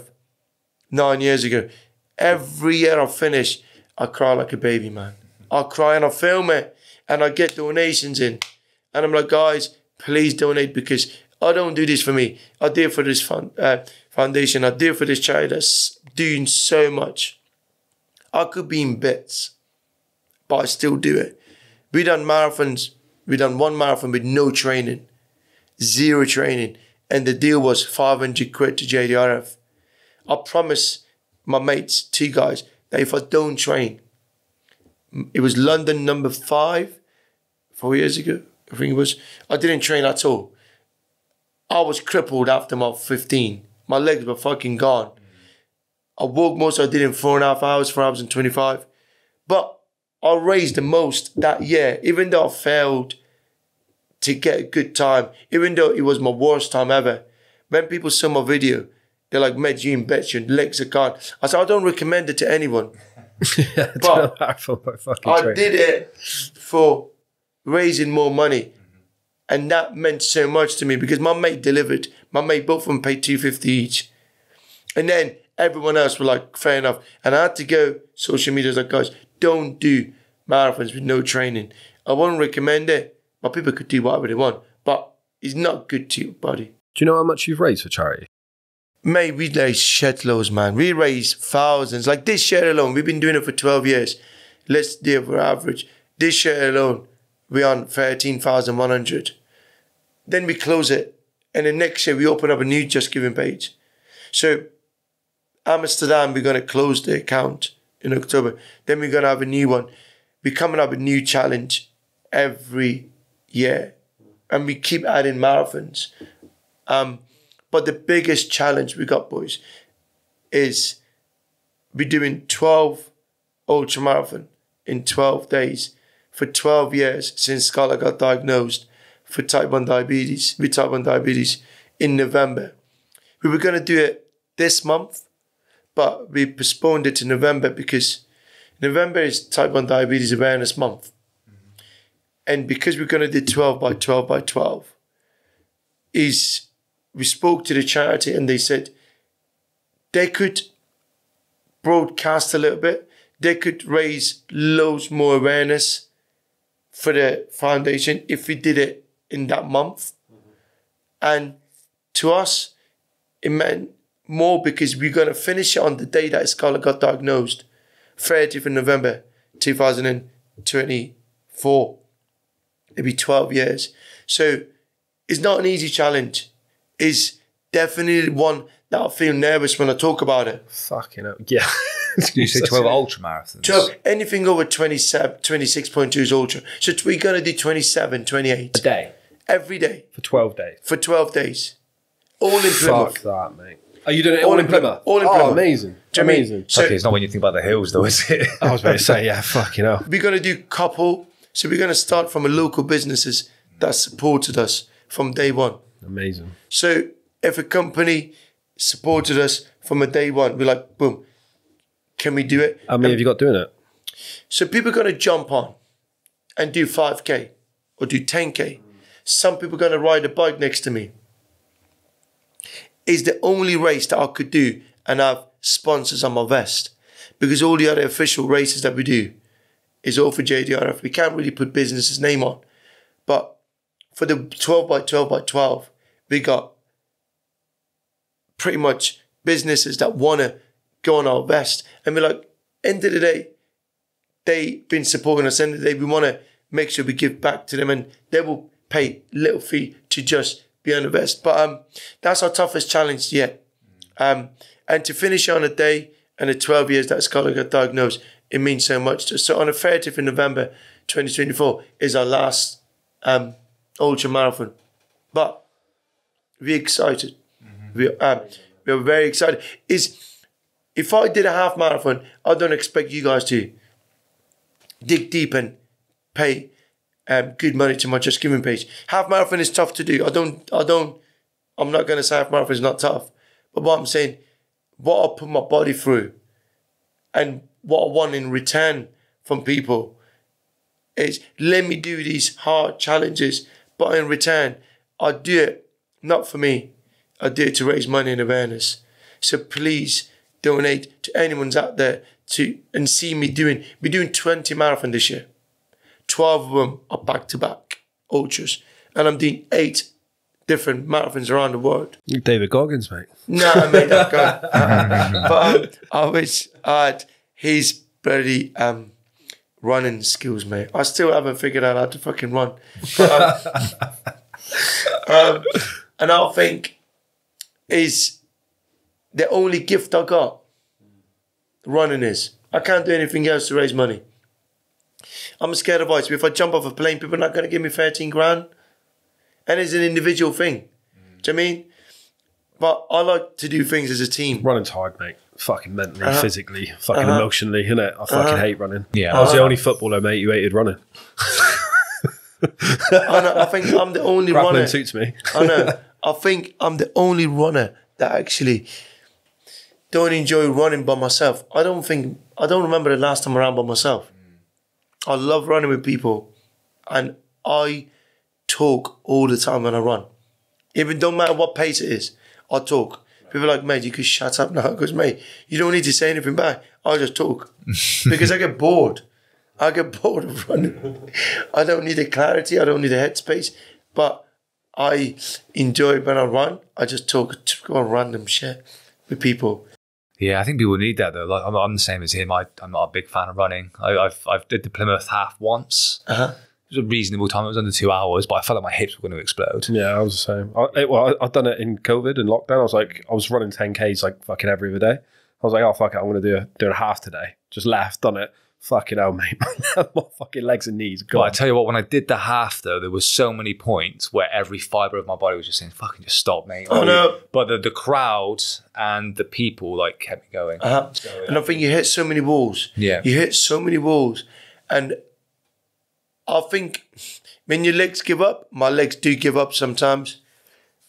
nine years ago. Every year I finish, I cry like a baby, man. I cry and I film it and I get donations in. And I'm like, guys, please donate because I don't do this for me. I do it for this fund, uh, foundation. I it for this charity that's doing so much. I could be in bits, but I still do it. We done marathons. We done one marathon with no training, zero training, and the deal was 500 quid to JDRF. I promise my mates, two guys, that if I don't train, mm, it was London number five, four years ago, I think it was. I didn't train at all. I was crippled after my 15. My legs were fucking gone. I walked most I did in four and a half hours, four hours and 25. But I raised the most that year, even though I failed to get a good time, even though it was my worst time ever. When people saw my video, they're like, mate, you in bet your legs are gone. I said, I don't recommend it to anyone. but I did it for raising more money. And that meant so much to me because my mate delivered. My mate, both of them paid 250 each. And then everyone else were like, fair enough. And I had to go social media, I was like, guys, don't do marathons with no training. I wouldn't recommend it, but people could do whatever they want. But it's not good to your body. Do you know how much you've raised for charity? Mate, we raise shed loads, man. We raise thousands. Like this year alone, we've been doing it for 12 years. Let's do it for average. This year alone, we're on 13,100. Then we close it. And then next year, we open up a new JustGiving page. So, Amsterdam, we're going to close the account in October. Then we're going to have a new one. We're coming up with a new challenge every year. And we keep adding marathons. Um, but the biggest challenge we got, boys, is we're doing 12 ultra marathon in 12 days for 12 years since Scarlett got diagnosed for type 1 diabetes, with type 1 diabetes in November. We were going to do it this month, but we postponed it to November because November is type 1 diabetes awareness month. And because we're going to do 12 by 12 by 12, is we spoke to the charity and they said they could broadcast a little bit. They could raise loads more awareness for the foundation if we did it in that month. And to us, it meant more because we're gonna finish it on the day that Scarlett got diagnosed, 30th of November, 2024. It'll be 12 years. So it's not an easy challenge. It's definitely one that I feel nervous when I talk about it. Fucking hell. Yeah. You say 12 ultra marathons. 12, anything over 27, 26.2 is ultra. So we're gonna do 27, 28 A day every day for 12 days. for 12 days. All in Plymouth. Fuck that, mate. Are you doing it All all, in in Plymouth? Plymouth. All in oh, Plymouth. amazing. Do you mean- amazing. So- okay, it's not when you think about the hills, though, is it? I was about to say, yeah, fucking hell. we're going to do couple. So we're going to start from a local businesses that supported us from day one. Amazing. So if a company supported us from a day one, we're like, boom, can we do it? How many have you got doing it? So people are going to jump on and do 5K or do 10K. Some people going to ride a bike next to me. Is the only race that I could do and have sponsors on my vest. Because all the other official races that we do is all for JDRF. We can't really put business's name on. But for the 12 by 12 by 12, we got pretty much businesses that want to go on our vest. And we're like, end of the day, they've been supporting us and they we want to make sure we give back to them and they will pay little fee to just be on the vest. But um, that's our toughest challenge yet. Um, and to finish on a day and the 12 years that Scarlett got diagnosed, it means so much to us. So on the 30th of November 2024 is our last um, ultra marathon. But we're excited. We, um, we're very excited. Is if I did a half marathon, I don't expect you guys to dig deep and pay um, good money to my JustGiving page. Half marathon is tough to do. I don't. I don't. I'm not going to say half marathon is not tough, but what I'm saying, what I put my body through, and what I want in return from people, is let me do these hard challenges, but in return, I do it not for me. I do it to raise money and awareness. So please donate to anyone's out there to and see me doing. We're doing 20 marathon this year. 12 of them are back to back ultras, and I'm doing eight different marathons around the world. You're David Goggins, mate. No, I made that guy. but um, I wish I had his bloody um, running skills, mate. I still haven't figured out how to fucking run. But, um, um, and I think is the only gift I got. Running is. I can't do anything else to raise money. I'm scared of heights. If I jump off a plane, people are not going to give me 13 grand. And it's an individual thing. Do you know what I mean? But I like to do things as a team. Running's hard, mate. Fucking mentally, Uh-huh. physically, fucking Uh-huh. emotionally, innit? I fucking Uh-huh. hate running. Yeah. I was the only footballer, mate, who hated running. I, know, I think I'm the only Grappling runner. suits me. I know. I think I'm the only runner that actually don't enjoy running by myself. I don't think I don't remember the last time I ran by myself. I love running with people, and I talk all the time when I run. Even don't matter what pace it is, I talk. People are like, mate, you could shut up now. Because, mate, you don't need to say anything back. I'll just talk. because I get bored. I get bored of running. I don't need the clarity. I don't need the headspace. But I enjoy when I run. I just talk, talk on random shit with people. Yeah, I think people need that though. Like, I'm, I'm the same as him. I, I'm not a big fan of running. I, I've I've did the Plymouth half once. Uh-huh. It was a reasonable time. It was under two hours, but I felt like my hips were going to explode. Yeah, I was the same. I, it, well, I, I've done it in COVID and lockdown. I was like, I was running 10Ks like fucking every other day. I was like, oh, fuck it, I'm going to do a, do a half today. Just left, done it. Fucking hell, mate. my fucking legs and knees. But I tell you what, when I did the half though, there was so many points where every fiber of my body was just saying, "Fucking just stop, mate." Oh, no. But the the crowd and the people like kept me going. Uh-huh. And I think you hit so many walls. Yeah. You hit so many walls. And I think when your legs give up, my legs do give up sometimes.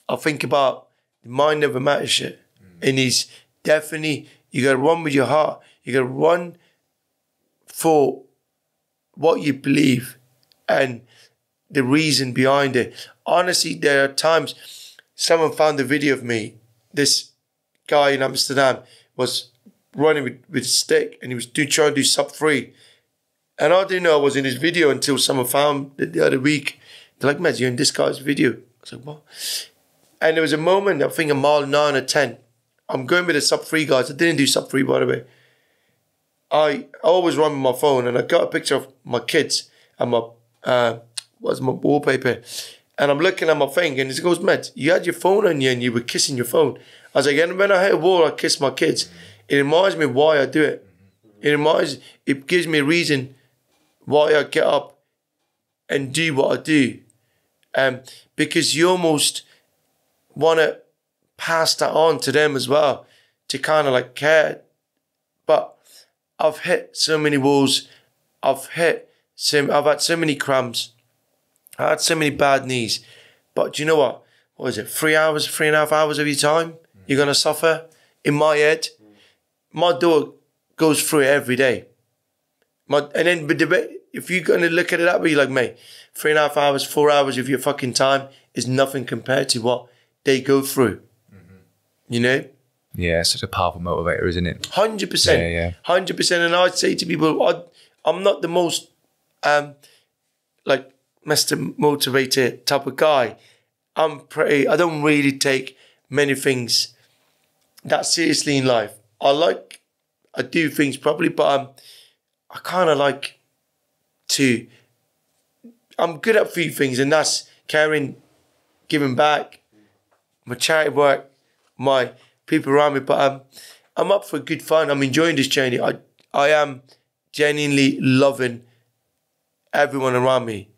I think about the mind never matters shit. And he's definitely, you got to run with your heart. You got to run for what you believe and the reason behind it. Honestly, there are times someone found a video of me. This guy in Amsterdam was running with, with a stick and he was do, trying to do sub three. And I didn't know I was in his video until someone found it the other week. They're like, Mez, you're in this guy's video. I was like, what? And there was a moment, I think a mile nine or 10, I'm going with the sub three guys. I didn't do sub three by the way. I always run my phone, and I got a picture of my kids and my uh, what's my wallpaper, and I'm looking at my thing, and it goes, "Mate, you had your phone on you, and you were kissing your phone." I was like, and when I hit a wall, I kiss my kids. It reminds me why I do it. It reminds, it gives me a reason why I get up and do what I do, um, because you almost want to pass that on to them as well, to kind of like care, I've hit so many walls. I've hit so I've had so many cramps. I had so many bad knees. But do you know what? What is it? Three hours, three and a half hours of your time you're gonna suffer. In my head, my dog goes through it every day. My and then but the, if you're gonna look at it that way, you're like, mate, three and a half hours, four hours of your fucking time is nothing compared to what they go through. Mm-hmm. You know? Yeah, it's such a powerful motivator, isn't it? Hundred percent. Yeah, yeah. Hundred percent. And I'd say to people, I, I'm not the most, um, like Mister Motivator type of guy. I'm pretty. I don't really take many things that seriously in life. I like, I do things properly, but um, I kind of like to. I'm good at a few things, and that's caring, giving back, my charity work, my people around me. But um, I'm up for good fun. I'm enjoying this journey. I I am genuinely loving everyone around me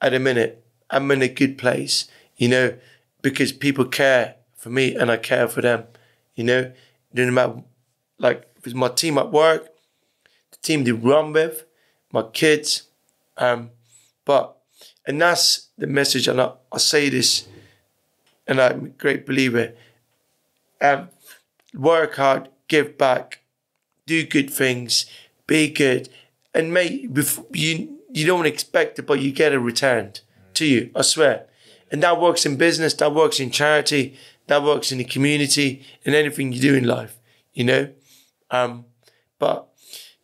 at the minute. I'm in a good place, you know, because people care for me and I care for them, you know. No matter, like, it's my team at work, the team they run with, my kids, um, but, and that's the message, and I, I say this, and I'm a great believer. Um, work hard, give back, do good things, be good, and mate, you you don't expect it, but you get it returned to you. I swear, and that works in business, that works in charity, that works in the community, in anything you do in life. You know, um, but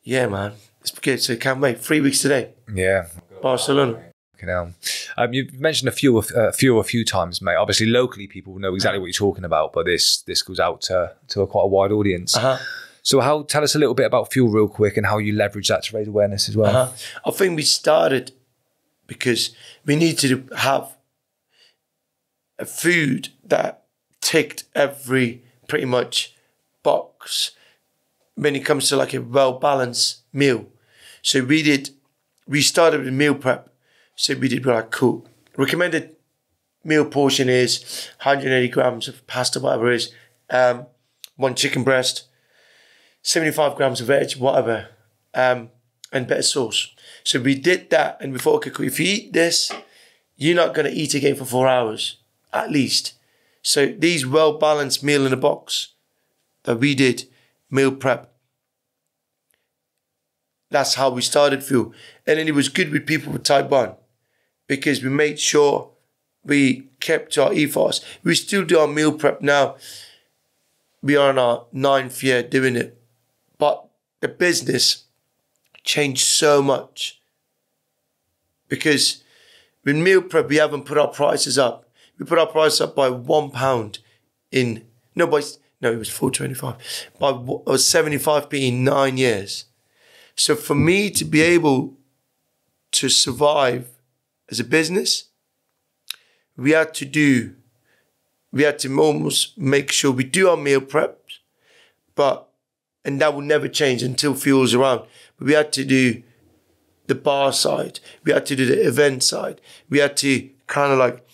yeah, man, it's good. So can't wait. Three weeks today, Yeah. Barcelona. Fucking hell. Um, you've mentioned a few, a few, a few times, mate. Obviously, locally, people know exactly what you're talking about, but this this goes out to to a quite a wide audience. Uh-huh. So, how tell us a little bit about Fuel real quick and how you leverage that to raise awareness as well. Uh-huh. I think we started because we needed to have a food that ticked every pretty much box when it comes to like a well balanced meal. So we did, we started with meal prep. So we did like cool. Recommended meal portion is 180 grams of pasta, whatever it is, um, one chicken breast, 75 grams of veg, whatever, um, and better sauce. So we did that, and we thought, okay, cool. If you eat this, you're not going to eat again for four hours, at least. So these well balanced meal in a box that we did, meal prep. That's how we started fuel, and then it was good with people with type one, because we made sure we kept our ethos. We still do our meal prep now. We are in our ninth year doing it, but the business changed so much because with meal prep we haven't put our prices up. We put our price up by one pound in no by no it was four twenty five by w- uh, seventy five p in nine years. So for me to be able to survive as a business, we had to do we had to almost make sure we do our meal preps, but and that will never change until fuel's around. But we had to do the bar side, we had to do the event side, we had to kind of like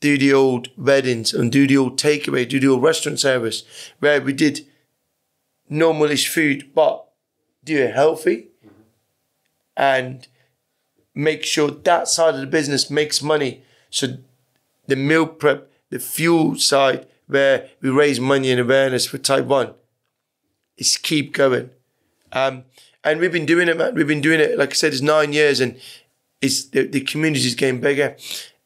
do the old weddings and do the old takeaway, do the old restaurant service, where we did normalish food, but do it healthy mm-hmm. and make sure that side of the business makes money. So the meal prep, the fuel side, where we raise money and awareness for type one, is keep going. Um, and we've been doing it, man. We've been doing it, like I said, it's nine years, and it's the, the community is getting bigger.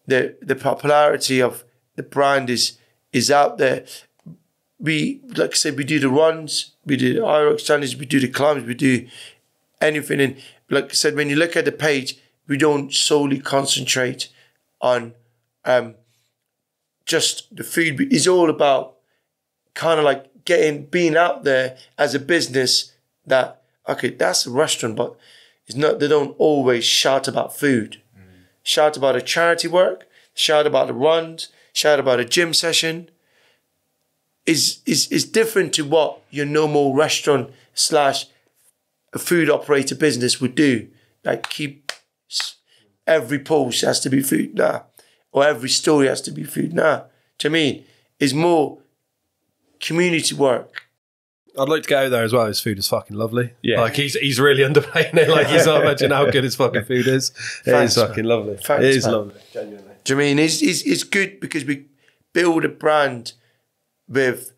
The the popularity of the brand is is out there. We, like I said, we do the runs, we do the HYROX challenges, we do the climbs, we do anything. And like I said, when you look at the page, we don't solely concentrate on um, just the food. It's all about kind of like getting being out there as a business that okay, that's a restaurant, but it's not. They don't always shout about food. Shout about a charity work. Shout about the runs. Shout about a gym session. Is is is different to what your normal restaurant slash a food operator business would do. Like keep every post has to be food nah, or every story has to be food nah. Do you know I mean? Is more community work. I'd like to get out there as well. His food is fucking lovely. Yeah. like he's he's really underplaying it. Like he's not mentioning how good his fucking food is. It Thanks, is fucking lovely. Thanks, it is man. lovely. Genuinely. Do you know what I mean? It's, it's, it's good because we build a brand with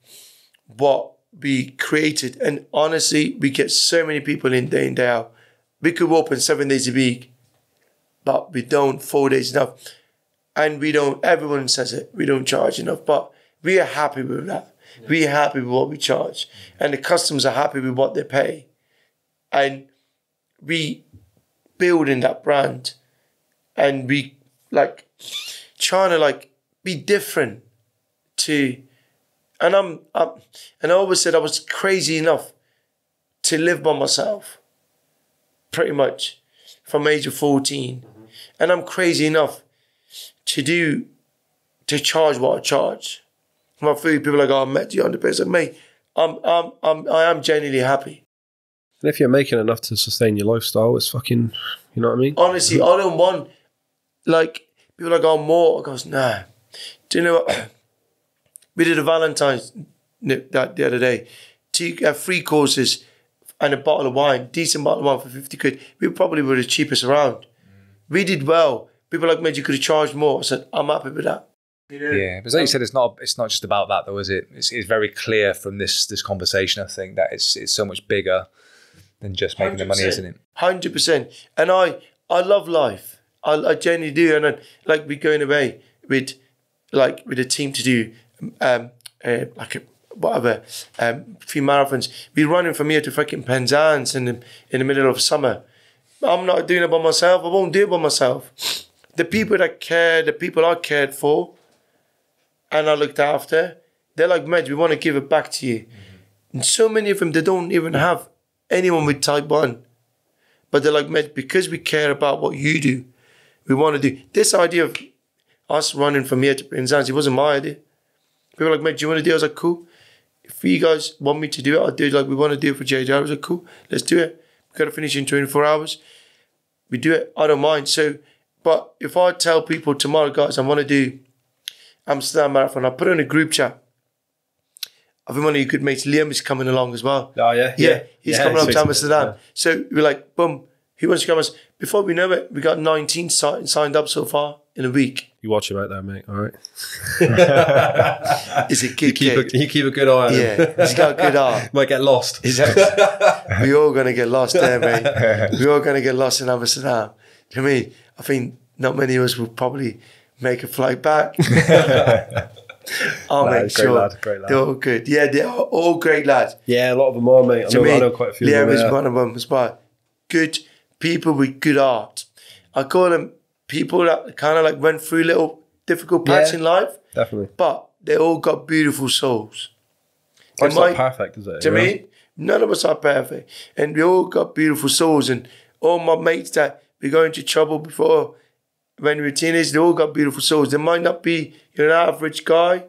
what we created. And honestly, we get so many people in day in, day out. We could open seven days a week, but we don't four days enough. And we don't, everyone says it, we don't charge enough, but we are happy with that. We are happy with what we charge. And the customers are happy with what they pay. And we building that brand and we like trying to like be different to and I'm, I'm and I always said I was crazy enough to live by myself pretty much from age of 14 and I'm crazy enough to do to charge what I charge my food people are like oh I met you on the best mate I'm, I'm, I'm I am genuinely happy And if you're making enough to sustain your lifestyle, it's fucking. You know what I mean? honestly, I don't want like people are going more. I goes, nah. Do you know what? We did a Valentine's that the other day. Two uh, three courses and a bottle of wine, decent bottle of wine for fifty quid. We probably were the cheapest around. We did well. People like, man, you could have charged more. I said, I'm happy with that. You know? Yeah, but as you said, it's not it's not just about that though, is it? It's, it's very clear from this this conversation. I think that it's it's so much bigger than just making the money, 100%. isn't it? Hundred percent. And I, I love life. I, I genuinely do. And I, like we're going away with, like with a team to do, um, uh, like a, whatever, um, few marathons. We're running from here to fucking Penzance in the in the middle of summer. I'm not doing it by myself. I won't do it by myself. The people that care, the people I cared for, and I looked after, they're like, mate, we want to give it back to you. Mm-hmm. And so many of them, they don't even have anyone with type 1. But they're like, mate, because we care about what you do, we want to do this idea of us running from here to Penzance, it wasn't my idea. People were like, mate, do you want to do it? I was like, cool. If you guys want me to do it, I'll do it. Like, we want to do it for JJ. I was like, cool, let's do it. Got to finish in 24 hours. We do it. I don't mind. So, but if I tell people tomorrow, guys, I want to do Amsterdam Marathon, I put it in a group chat. I think one of your good mates, Liam, is coming along as well. Oh yeah, Yeah, he's coming up to Amsterdam. So we're like, boom, he wants to come? Before we know it, we got 19 signed up so far in a week. You watch him out there, mate. All right. It's a good Keep kid. a, you keep a good eye on him. Yeah, he's got a good art. Might get lost. He's we all gonna get lost there, mate. We're all gonna get lost in Amsterdam. To me, I think not many of us will probably make a flight back. I'll Nah, make great sure lad, great lad. they're all good. Yeah, they're all, all great lads. Yeah, a lot of them are, mate. I know, me, I know quite a few. Liam of them, is one of them as well. Good people with good art. I call them people that kind of like went through little difficult patch Yeah. in life, Definitely. but they all got beautiful souls. It's not perfect, is it? to You me, none of us are perfect. And we all got beautiful souls. And all my mates that we got into trouble before when we were teenagers, they all got beautiful souls. They might not be you're an average guy,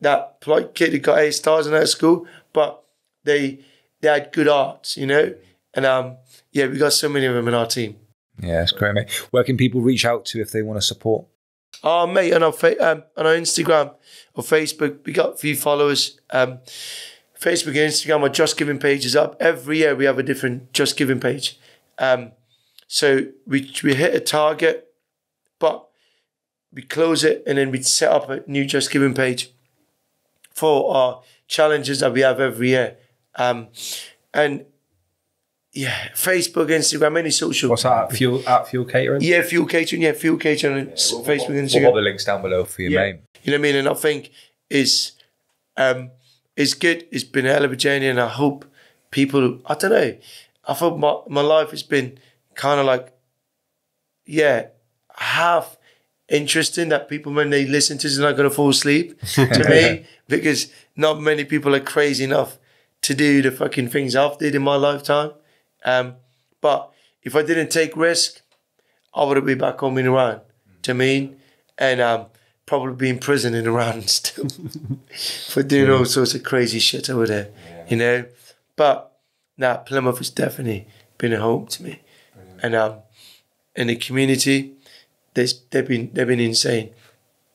that polite kid that got A stars in that school, but they they had good arts, you know? And um yeah, we got so many of them in our team. Yeah, it's great, mate. Where can people reach out to if they want to support? Oh, mate, on our, fa- um, on our Instagram or Facebook, we got a few followers. Um, Facebook and Instagram, our JustGiving page is up. Every year we have a different JustGiving page. Um, so we, we hit a target, but we close it and then we set up a new JustGiving page for our challenges that we have every year. Um, and yeah, Facebook, Instagram, any social. What's that? Fuel at fuel catering. Yeah, Fuel Catering. Yeah, Fuel Catering on Facebook and We'll Instagram. pop the links down below for your Yeah. name. You know what I mean? And I think is um it's good. It's been a hell of a journey, and I hope people. I don't know. I thought my my life has been kind of like, yeah, half interesting that people when they listen to this are not going to fall asleep to me because not many people are crazy enough to do the fucking things I've did in my lifetime. Um, but if I didn't take risk, I would have been back home in Iran. To me, and um, probably be in prison in Iran still for doing all sorts of crazy shit over there. You know, but now nah, Plymouth has definitely been a home to me, and um, in the community, they've been they've been insane,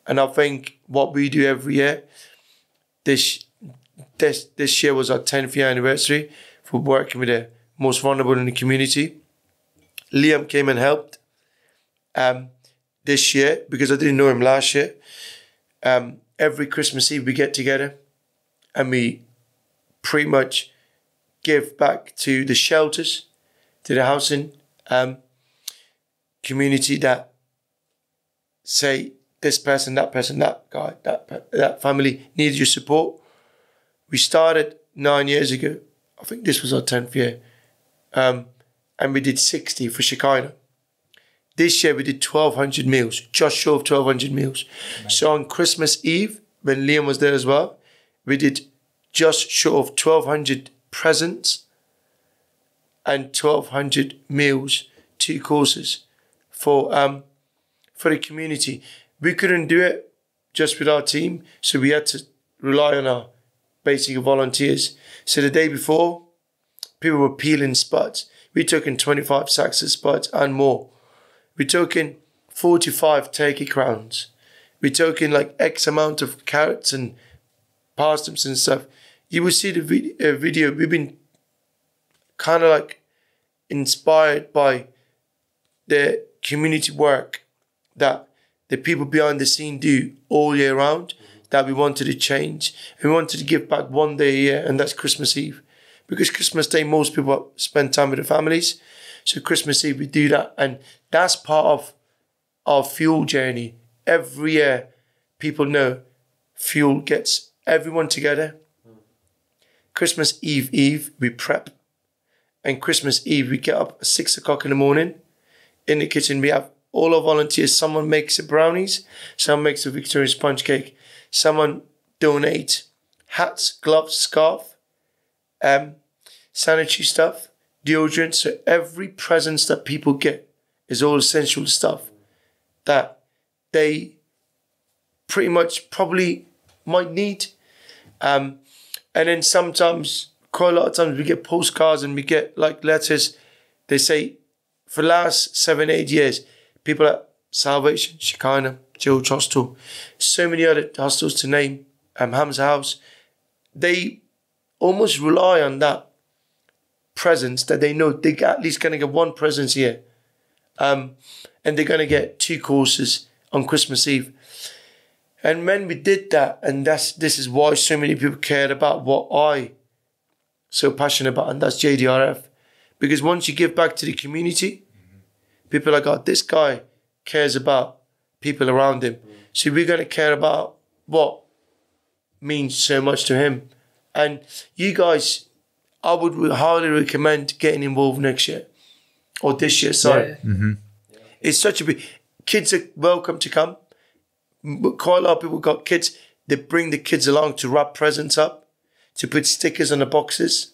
and I think what we do every year, this this this year was our tenth year anniversary for working with the most vulnerable in the community. Liam came and helped um, this year because I didn't know him last year. Um, every Christmas Eve we get together and we pretty much give back to the shelters, to the housing um, community that say this person, that person, that guy, that that family needs your support. We started nine years ago. I think this was our tenth year, um, and we did sixty for Shekinah. This year we did twelve hundred meals, just short of twelve hundred meals. So on Christmas Eve, when Liam was there as well, we did just short of twelve hundred presents and twelve hundred meals, two courses for um for the community. We couldn't do it just with our team, so we had to rely on our basic volunteers. So the day before, people were peeling spuds. We took in 25 sacks of spuds and more. We took in 45 turkey crowns. We took in like X amount of carrots and parsnips and stuff. You will see the video, uh, video. We've been kind of like inspired by the community work that the people behind the scene do all year round that we wanted to change. We wanted to give back one day a year, and that's Christmas Eve. Because Christmas Day, most people spend time with their families. So Christmas Eve, we do that. And that's part of our fuel journey. Every year, people know fuel gets everyone together. Christmas Eve, Eve, we prep. And Christmas Eve, we get up at six o'clock in the morning. In the kitchen, we have all our volunteers. Someone makes the brownies, someone makes the Victoria sponge cake, someone donates hats, gloves, scarf, um, sanitary stuff, deodorant. So every presents that people get is all essential stuff that they pretty much probably might need. Um, and then sometimes, quite a lot of times, we get postcards and we get like letters. They say, for the last seven, eight years, people at Salvation, Shekinah, George Hostel, so many other hostels to name, um, Hamoaze House, they almost rely on that presence that they know they're at least going to get one presence here. Um, and they're going to get two courses on Christmas Eve. And when we did that, and that's this is why so many people cared about what I so passionate about, and that's JDRF. Because once you give back to the community, People are like, oh, this guy cares about people around him. So we're going to care about what means so much to him. And you guys, I would highly recommend getting involved next year or this year. Sorry, yeah. mm-hmm. it's such a big. Kids are welcome to come. Quite a lot of people got kids. They bring the kids along to wrap presents up, to put stickers on the boxes.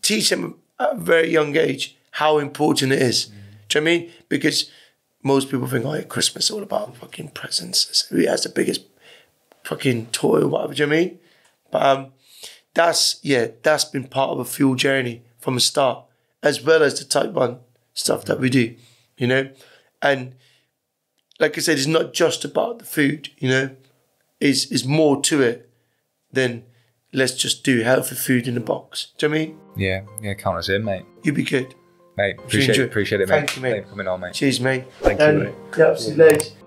Teach them at a very young age how important it is. Mm. Do you know I mean? Because most people think, oh, Christmas is all about fucking presents. Who has the biggest fucking toy or whatever, do you know I mean? But um, that's, yeah, that's been part of a fuel journey from the start, as well as the type one stuff that we do, you know? And like I said, it's not just about the food, you know? Is is more to it than let's just do healthy food in a box. Do you know I mean? Yeah, yeah, count us in, mate. You'd be good. Mate, appreciate, appreciate it, mate. Thank you, mate. Thanks for coming on, mate. Cheers, mate. Thank you, mate. Yeah, absolutely.